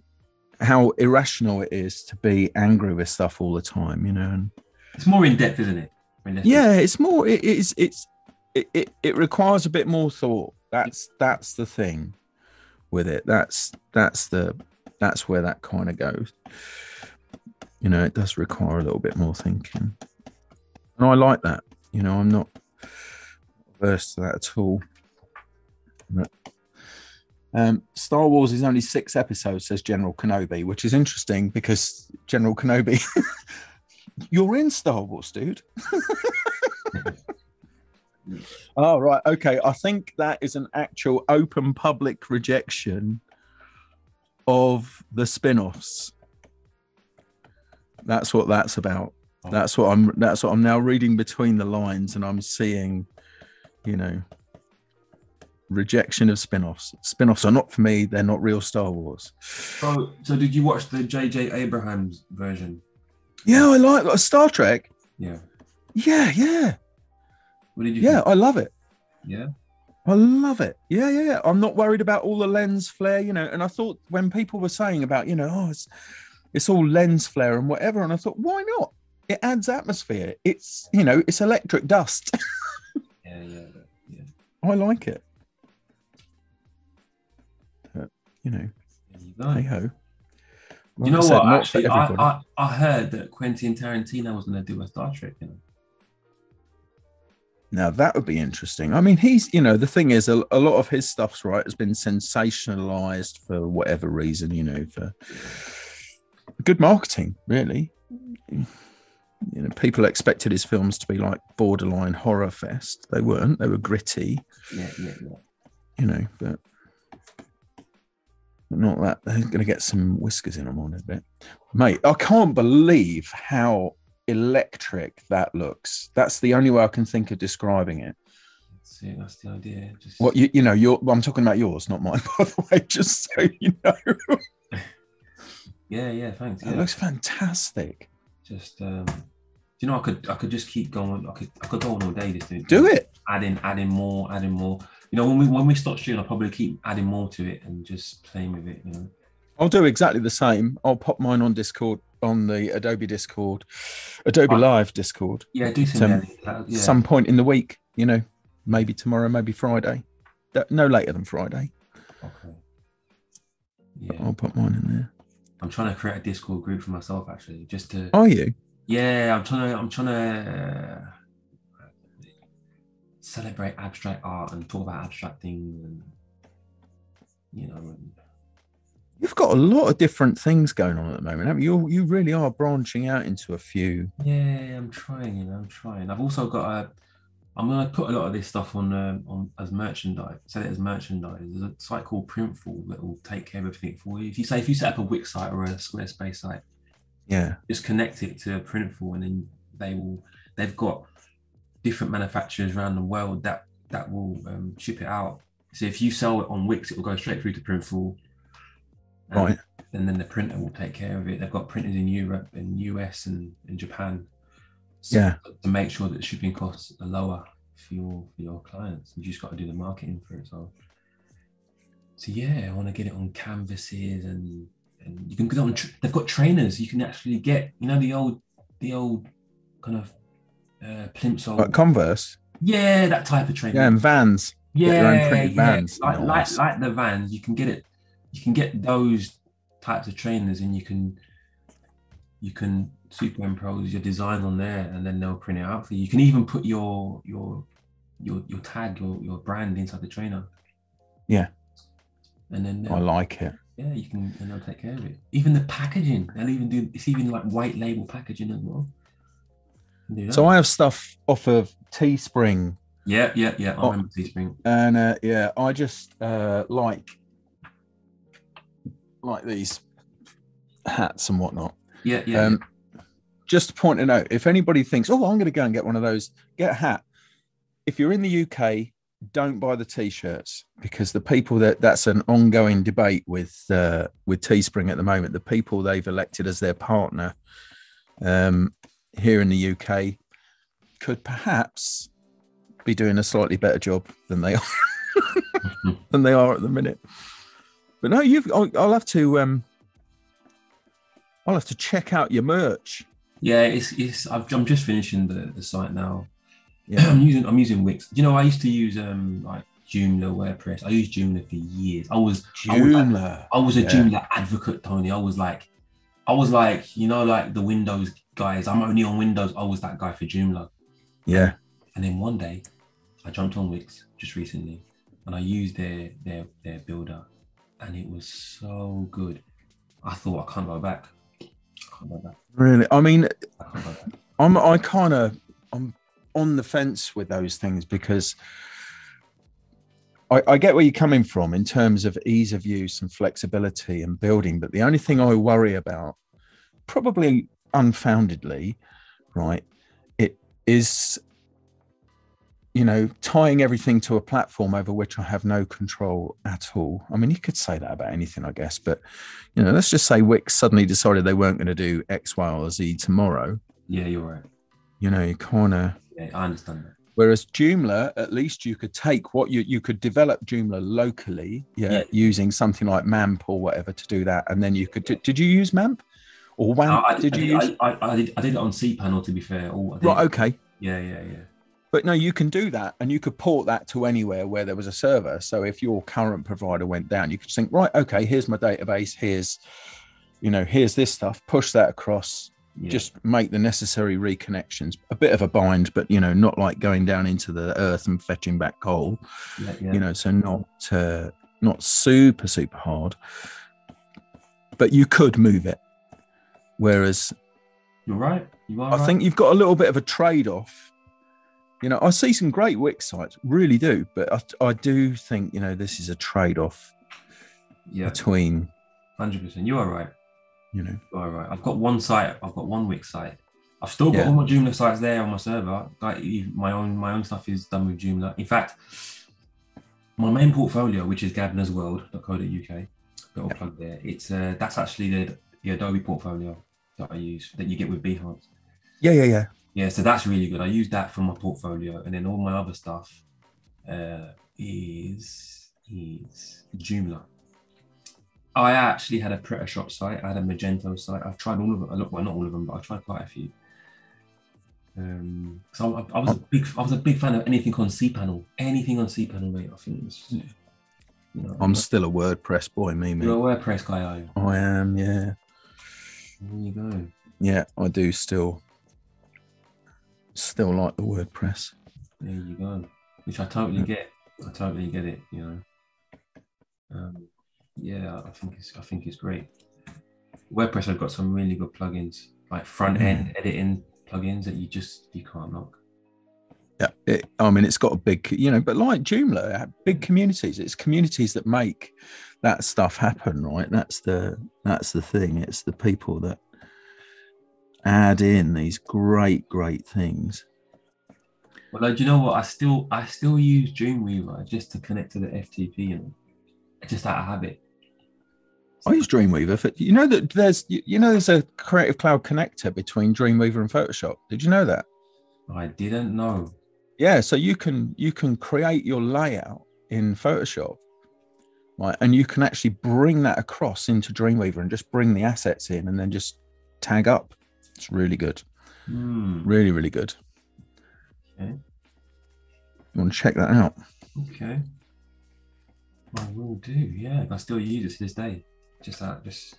how irrational it is to be angry with stuff all the time, you know. And It's more in depth, isn't it? I mean, let's yeah, it's more. It is. It's. It, it. It requires a bit more thought. That's that's the thing with it. That's that's the that's where that kind of goes. You know, it does require a little bit more thinking, and I like that. You know, I'm not averse to that at all. But, um, Star Wars is only six episodes, says General Kenobi, which is interesting because General Kenobi, you're in Star Wars, dude. Oh, right. Okay. I think that is an actual open public rejection of the spin offs. That's what that's about. Oh. That's what I'm that's what I'm now reading between the lines and I'm seeing, you know, rejection of spin-offs. Spin-offs are not for me, they're not real Star Wars. So, so did you watch the J.J. Abrahams version? Yeah, I like, like Star Trek. Yeah. Yeah, yeah, What did you? yeah. think? I love it. Yeah. I love it. Yeah, yeah, yeah. I'm not worried about all the lens flare, you know. And I thought when people were saying about, you know, oh, it's it's all lens flare and whatever, and I thought, why not? It adds atmosphere. It's you know, it's electric dust. Yeah. Yeah. Yeah. I like it. But, you know, hey ho. you know I said, what? Actually, I. I, I heard that Quentin Tarantino was going to do a Star Trek. You know. Now that would be interesting. I mean, he's you know the thing is a, a lot of his stuff's right has been sensationalized for whatever reason, you know, for good marketing, really. You know, people expected his films to be like borderline horror fest. They weren't. They were gritty, Yeah. Yeah. Yeah. you know, but not that. They're going to get some whiskers in them on a bit, mate. I can't believe how electric that looks. That's the only way I can think of describing it. That's it. That's the idea. Just What you you know, your I'm talking about yours, not mine, by the way, just so you know. Yeah. Yeah. Thanks. It Yeah. looks fantastic. Just um, do you know, I could I could just keep going. I could I could go on all day. Just doing Do it. adding adding more, adding more. You know, when we when we stop streaming, I'll probably keep adding more to it and just playing with it. You know. I'll do exactly the same. I'll pop mine on Discord on the Adobe Discord, Adobe Oh. Live Discord, Yeah. Do Some- yeah. yeah. some point in the week, you know, maybe tomorrow, maybe Friday. No later than Friday. Okay. Yeah. I'll put mine in there. I'm trying to create a Discord group for myself actually, just to Are you? yeah, I'm trying to I'm trying to uh, celebrate abstract art and talk about abstract things and you know and You've got a lot of different things going on at the moment. haven't You you really are branching out into a few. yeah, I'm trying, you know, I'm trying. I've also got a I'm gonna put a lot of this stuff on um, on as merchandise, sell it as merchandise. There's a site called Printful that will take care of everything for you. If you say if you set up a Wix site or a Squarespace site, Yeah. just connect it to Printful and then they will they've got different manufacturers around the world that that will um, ship it out so if you sell it on wix it will go straight through to printful and, Right. and then the printer will take care of it they've got printers in europe and us and in japan so Yeah. to make sure that shipping costs are lower for your for your clients you just got to do the marketing for it so so yeah i want to get it on canvases and and you can get on tr- they've got trainers you can actually get you know the old the old kind of uh plimsoll Like Converse. yeah that type of trainer Yeah, and Vans. yeah, yeah. vans. Like, like like the vans you can get it you can get those types of trainers and you can you can superimpose your design on there and then they'll print it out for you you can even put your your your your tag your your brand inside the trainer Yeah. and then I like it. yeah you can and they'll take care of it even the packaging they'll even do it's even like white label packaging as well Can do that. So I have stuff off of Teespring yeah yeah yeah I Oh. remember Teespring and uh, yeah, I just uh, like like these hats and whatnot. Yeah yeah, um, Just pointing out, if anybody thinks, "Oh, I'm going to go and get one of those," get a hat. If you're in the UK, don't buy the t-shirts because the people that that's an ongoing debate with uh, with Teespring at the moment. The people they've elected as their partner um, here in the UK could perhaps be doing a slightly better job than they are than they are at the minute. But no, you've. I'll, I'll have to. Um, I'll have to check out your merch. Yeah, it's it's. I've, I'm just finishing the, the site now. Yeah. I'm using I'm using Wix. You know, I used to use um like Joomla WordPress. I used Joomla for years. I was I was, like- Joomla. I was a Yeah. Joomla advocate, Tony. I was like, I was like, you know, like the Windows guys. I'm only on Windows. I was that guy for Joomla. Yeah. And then one day, I jumped on Wix just recently, and I used their their their builder, and it was so good. I thought I can't go back. Really. I mean, I can't go back. I'm. I kind of. I'm on the fence with those things because I, I get where you're coming from in terms of ease of use and flexibility and building, but the only thing I worry about, probably unfoundedly, right, it is you know, tying everything to a platform over which I have no control at all. I mean, you could say that about anything, I guess, but you know, let's just say Wix suddenly decided they weren't going to do X, Y, or Z tomorrow. Yeah, you're right. You know, you kind of. Yeah, I understand that. Whereas Joomla, at least you could take what you you could develop Joomla locally, yeah, Yeah. using something like MAMP or whatever to do that, and then you could. Did, did you use MAMP or WAMP? Uh, I, I, did I, you I, use? I, I, did, I did it on cPanel to be fair. I did. Right. Okay. Yeah, yeah, yeah. But no, you can do that, and you could port that to anywhere where there was a server. So if your current provider went down, you could think, right, okay, here's my database. Here's, you know, here's this stuff. Push that across. yeah. Just make the necessary reconnections. A bit of a bind, but you know, not like going down into the earth and fetching back coal. yeah, yeah. You know, so not uh, not super super hard. But you could move it. Whereas you're right. You are. I right. think you've got a little bit of a trade off. You know, I see some great Wix sites, really do, but I, I do think you know this is a trade off Yeah, between hundred percent. You are right. you know. You are right. I've got one site. I've got one Wix site. I've still got Yeah. all my Joomla sites there on my server. Like my own, my own stuff is done with Joomla. In fact, my main portfolio, which is gavnersworld.co.uk, little plug there. It's uh, that's actually the the Adobe portfolio that I use that you get with Behance. Yeah, yeah, yeah. Yeah, so that's really good. I use that for my portfolio, and then all my other stuff uh, is is Joomla. I actually had a PrestaShop site. I had a Magento site. I've tried all of them. I Look, well, not all of them, but I tried quite a few. Um, so I, I was a big, I was a big fan of anything on cPanel. Anything on cPanel, mate. I think you know, I'm still a WordPress boy, me, you're a WordPress guy, are you? I am, yeah, There you go. yeah. I do still, still like the WordPress. There you go. Which I totally get. I totally get it. You know. Um, yeah, I think it's I think it's great. WordPress have got some really good plugins, like front end editing plugins that you just you can't knock. Yeah, it, I mean, it's got a big, you know, but like Joomla, big communities. It's communities that make that stuff happen, right? That's the that's the thing. It's the people that add in these great, great things. Well, like, do you know what? I still I still use Dreamweaver just to connect to the FTP, you know, just out of habit. I use Dreamweaver for you know that there's you you know there's a Creative Cloud connector between Dreamweaver and Photoshop. Did you know that? I didn't know. Yeah, so you can you can create your layout in Photoshop, right? And you can actually bring that across into Dreamweaver and just bring the assets in and then just tag up. It's really good. Hmm. Really, really good. Okay. You want to check that out? Okay. I will do. Yeah, I still use it to this day. Just out, just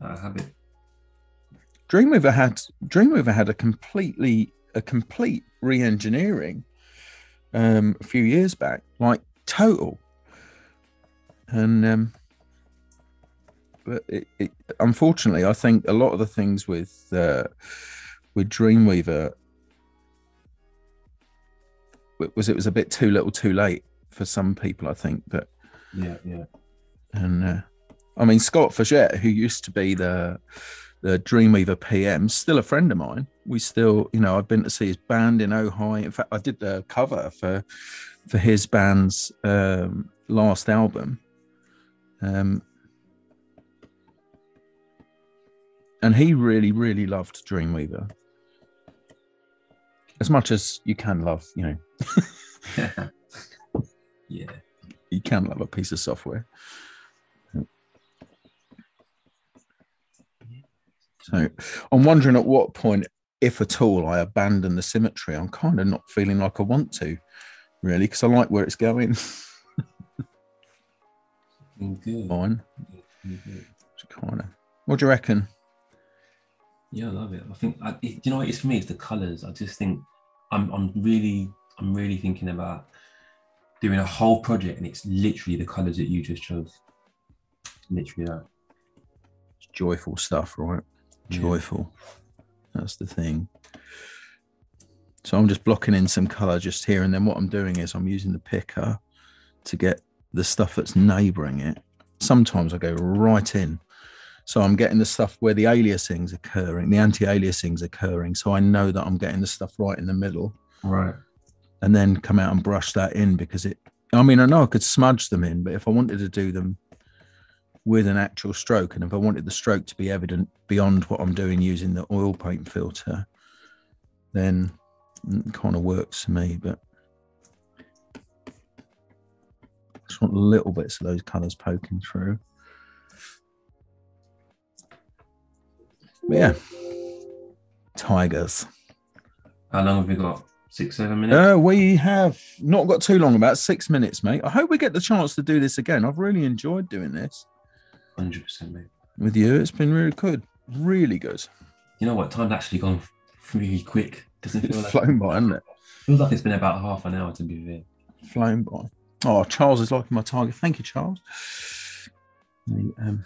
of habit. Dreamweaver had Dreamweaver had a completely a complete re-engineering um, a few years back, like total. And um, it, it, unfortunately, I think a lot of the things with uh, with Dreamweaver wa- was it was a bit too little, too late for some people. I think, but Yeah, yeah. and uh, I mean Scott Fegette, who used to be the the Dreamweaver PM, still a friend of mine. We still, you know, I've been to see his band in Ojai. In fact, I did the cover for for his band's um, last album. Um, and he really, really loved Dreamweaver. As much as you can love, you know, yeah. you can love a piece of software. So I'm wondering at what point, if at all, I abandon the symmetry. I'm kind of not feeling like I want to, really, because I like where it's going. Good. Fine. Kind of. What do you reckon? Yeah, I love it. I think I, it, you know what it is for me. It's the colors. I just think I'm I'm really I'm really thinking about doing a whole project, and it's literally the colors that you just chose. Literally that. It's joyful stuff, right? Yeah. Joyful. That's the thing. So I'm just blocking in some color just here, and then what I'm doing is I'm using the picker to get the stuff that's neighboring it. Sometimes I go right in. So I'm getting the stuff where the aliasing's occurring, the anti-aliasing's occurring. So I know that I'm getting the stuff right in the middle. Right. and then come out and brush that in because it. I mean, I know I could smudge them in, but if I wanted to do them with an actual stroke, and if I wanted the stroke to be evident beyond what I'm doing using the oil paint filter, then it kind of works for me. But I just want little bits of those colours poking through. But yeah, tigers. How long have we got? Six, seven minutes. Uh, we have not got too long, about six minutes, mate. I hope we get the chance to do this again. I've really enjoyed doing this Hundred percent, mate. with you. It's been really good, really good. You know what? Time's actually gone really quick. Doesn't It's feel like flown by, hasn't it? feels like it's been about half an hour to be fair. Flown by. Oh, Charles is liking my target. Thank you, Charles. Um,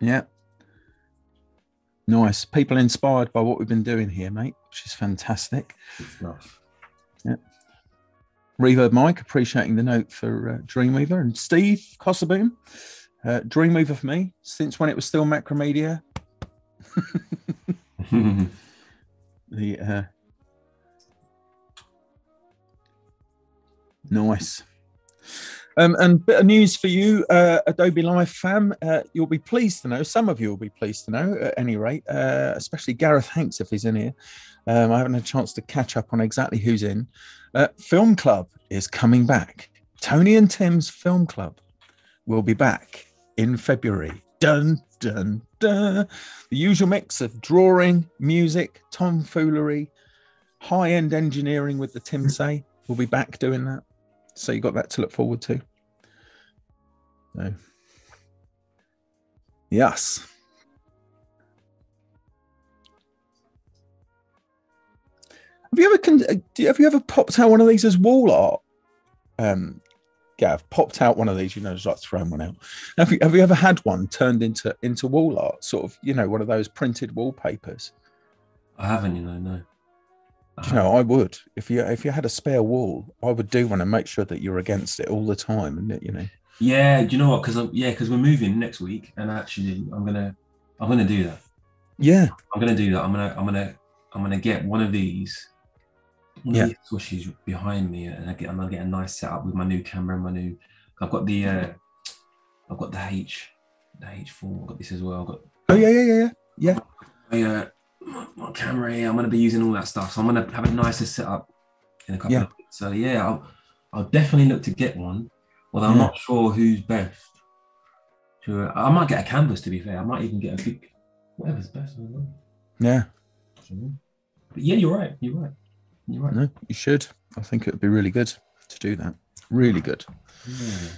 yeah. Nice. People inspired by what we've been doing here, mate, which is fantastic. Stuff. Reverb Mike, appreciating the note for uh, Dreamweaver. And Steve Cossaboom, uh, Dreamweaver for me, since when it was still Macromedia. The uh, nice. Um, and bit of news for you, uh, Adobe Live fam. Uh, you'll be pleased to know. Some of you will be pleased to know, at any rate, uh, especially Gareth Hanks if he's in here. Um, I haven't had a chance to catch up on exactly who's in. Uh, Film Club is coming back. Tony and Tim's Film Club will be back in February. Dun dun dun. The usual mix of drawing, music, tomfoolery, high-end engineering with the Tim Say. We'll be back doing that. So you got that to look forward to. So, yes. Have you ever con- uh, have you ever popped out one of these as wall art? Um, Gav popped out one of these, you know, just like throwing one out. Have you have you ever had one turned into into wall art, sort of, you know, one of those printed wallpapers? I haven't, you know, no. I you know, I would if you if you had a spare wall, I would do one and make sure that you're against it all the time, and you know, Yeah, do you know what? Because I'm yeah, because we're moving next week, and actually, I'm gonna I'm gonna do that. yeah, I'm gonna do that. I'm gonna I'm gonna I'm gonna get one of these. One Yeah. of these behind me, and I get I'm gonna get a nice setup with my new camera and my new. I've got the uh, I've got the H, the H4. I've got this as well. I've got oh yeah, yeah, yeah, yeah, my, uh, my, my camera here. I'm gonna be using all that stuff, so I'm gonna have a nicer setup in a couple Yeah. of weeks. So yeah, I'll, I'll definitely look to get one. Although I'm not sure who's best. To, uh, I might get a canvas. To be fair, I might even get a big whatever's best. I don't know. yeah. But yeah, you're right. You're right. You're right. No, you should. I think it would be really good to do that. Really good. Yeah.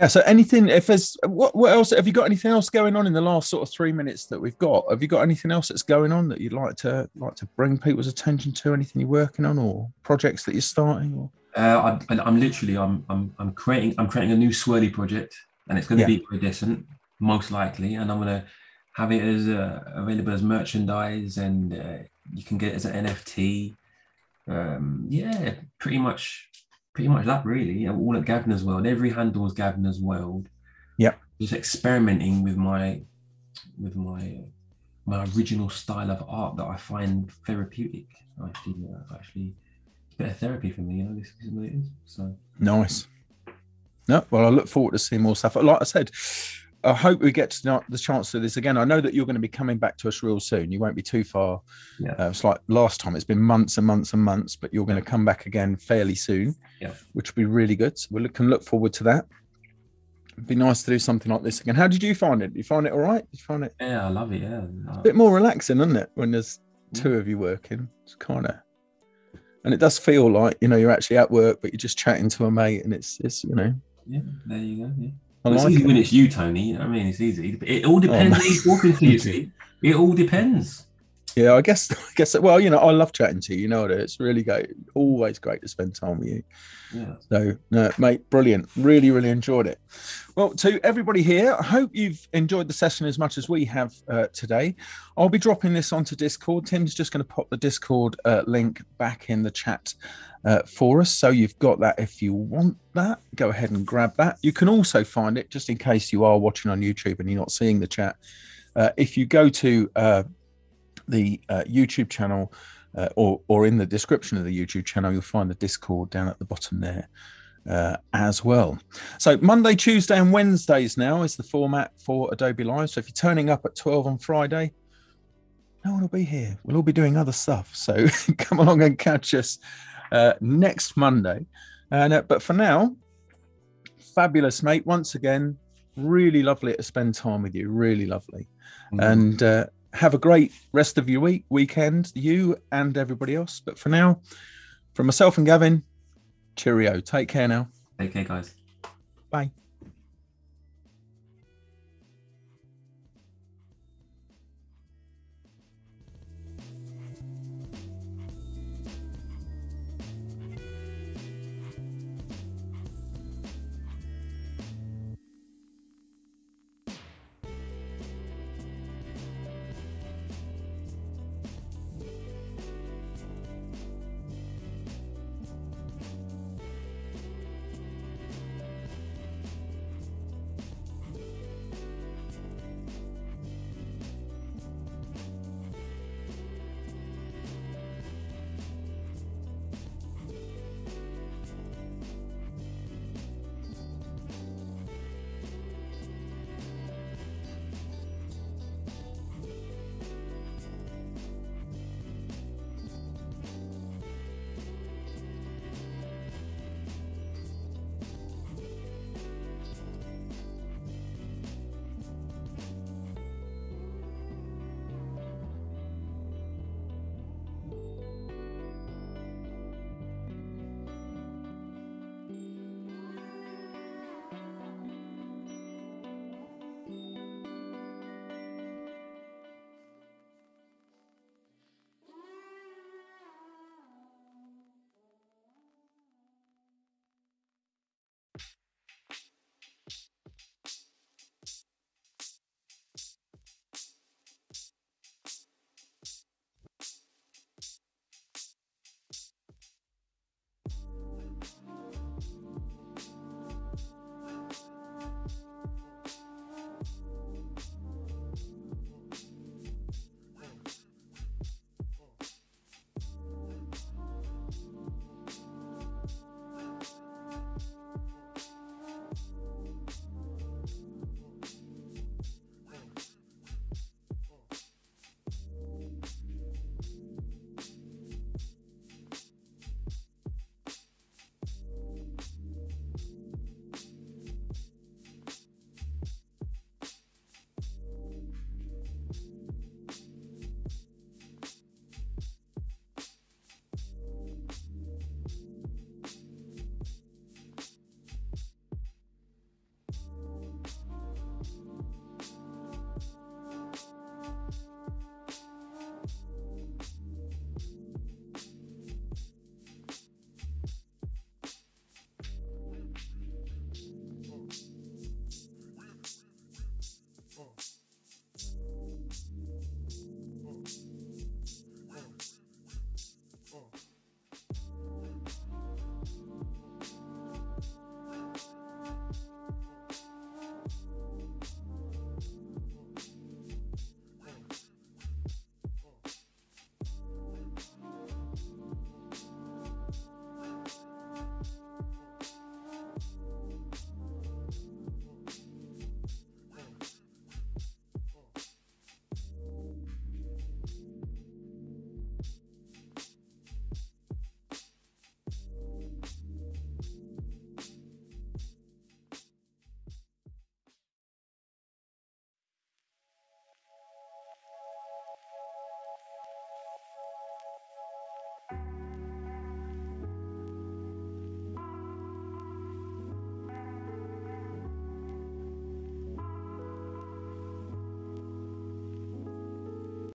Yeah. So, anything? If there's what, what else? Have you got anything else going on in the last sort of three minutes that we've got? Have you got anything else that's going on that you'd like to like to bring people's attention to? Anything you're working on, or projects that you're starting? Or Uh, I, I'm literally I'm, I'm I'm creating I'm creating a new swirly project, and it's going to Yeah. be iridescent, most likely, and I'm going to have it as uh, available as merchandise, and uh, you can get it as an NFT. Um, yeah, pretty much, pretty much that really. All at Gavner's World. Every handle is Gavner's World. Yeah. Just experimenting with my with my my original style of art that I find therapeutic. Actually, uh, actually, it's a bit of therapy for me. You know, this, this is what it is. So nice. No, well, I look forward to seeing more stuff. Like I said, I hope we get to the chance to this again. I know that you're going to be coming back to us real soon. You won't be too far. Yeah. Uh, it's like last time. It's been months and months and months, but you're going to come back again fairly soon. Yeah. Which will be really good. So we can look forward to that. It'd be nice to do something like this again. How did you find it? You find it all right? You find it yeah, I love it. Yeah, a bit more relaxing, isn't it? When there's two of you working, it's kind of, and it does feel like you know you're actually at work, but you're just chatting to a mate, and it's it's you know yeah. There you go. Yeah. Well, it's easy when it's you, Tony. You know what I mean, it's easy. It all oh, depends man. who you're talking to. You see, it all depends. Yeah, I guess. I guess. Well, you know, I love chatting to you. You know, what? it's really great. Always great to spend time with you. Yeah. So, no, mate, brilliant. Really, really enjoyed it. Well, to everybody here, I hope you've enjoyed the session as much as we have uh, today. I'll be dropping this onto Discord. Tim's just going to pop the Discord uh, link back in the chat uh, for us. So you've got that if you want that. Go ahead and grab that. You can also find it, just in case you are watching on YouTube and you're not seeing the chat. Uh, if you go to uh, the uh, YouTube channel uh, or or in the description of the YouTube channel, you'll find the Discord down at the bottom there. Uh, as well. So Monday, Tuesday, and Wednesdays now is the format for Adobe Live. So if you're turning up at 12 on Friday, no one will be here. We'll all be doing other stuff. So come along and catch us uh, next Monday. And uh, but for now, fabulous, mate. Once again, really lovely to spend time with you. Really lovely. Mm-hmm. And uh, have a great rest of your week, weekend, you and everybody else. But for now, from myself and Gavin, cheerio. Take care now. Take care, guys. Bye.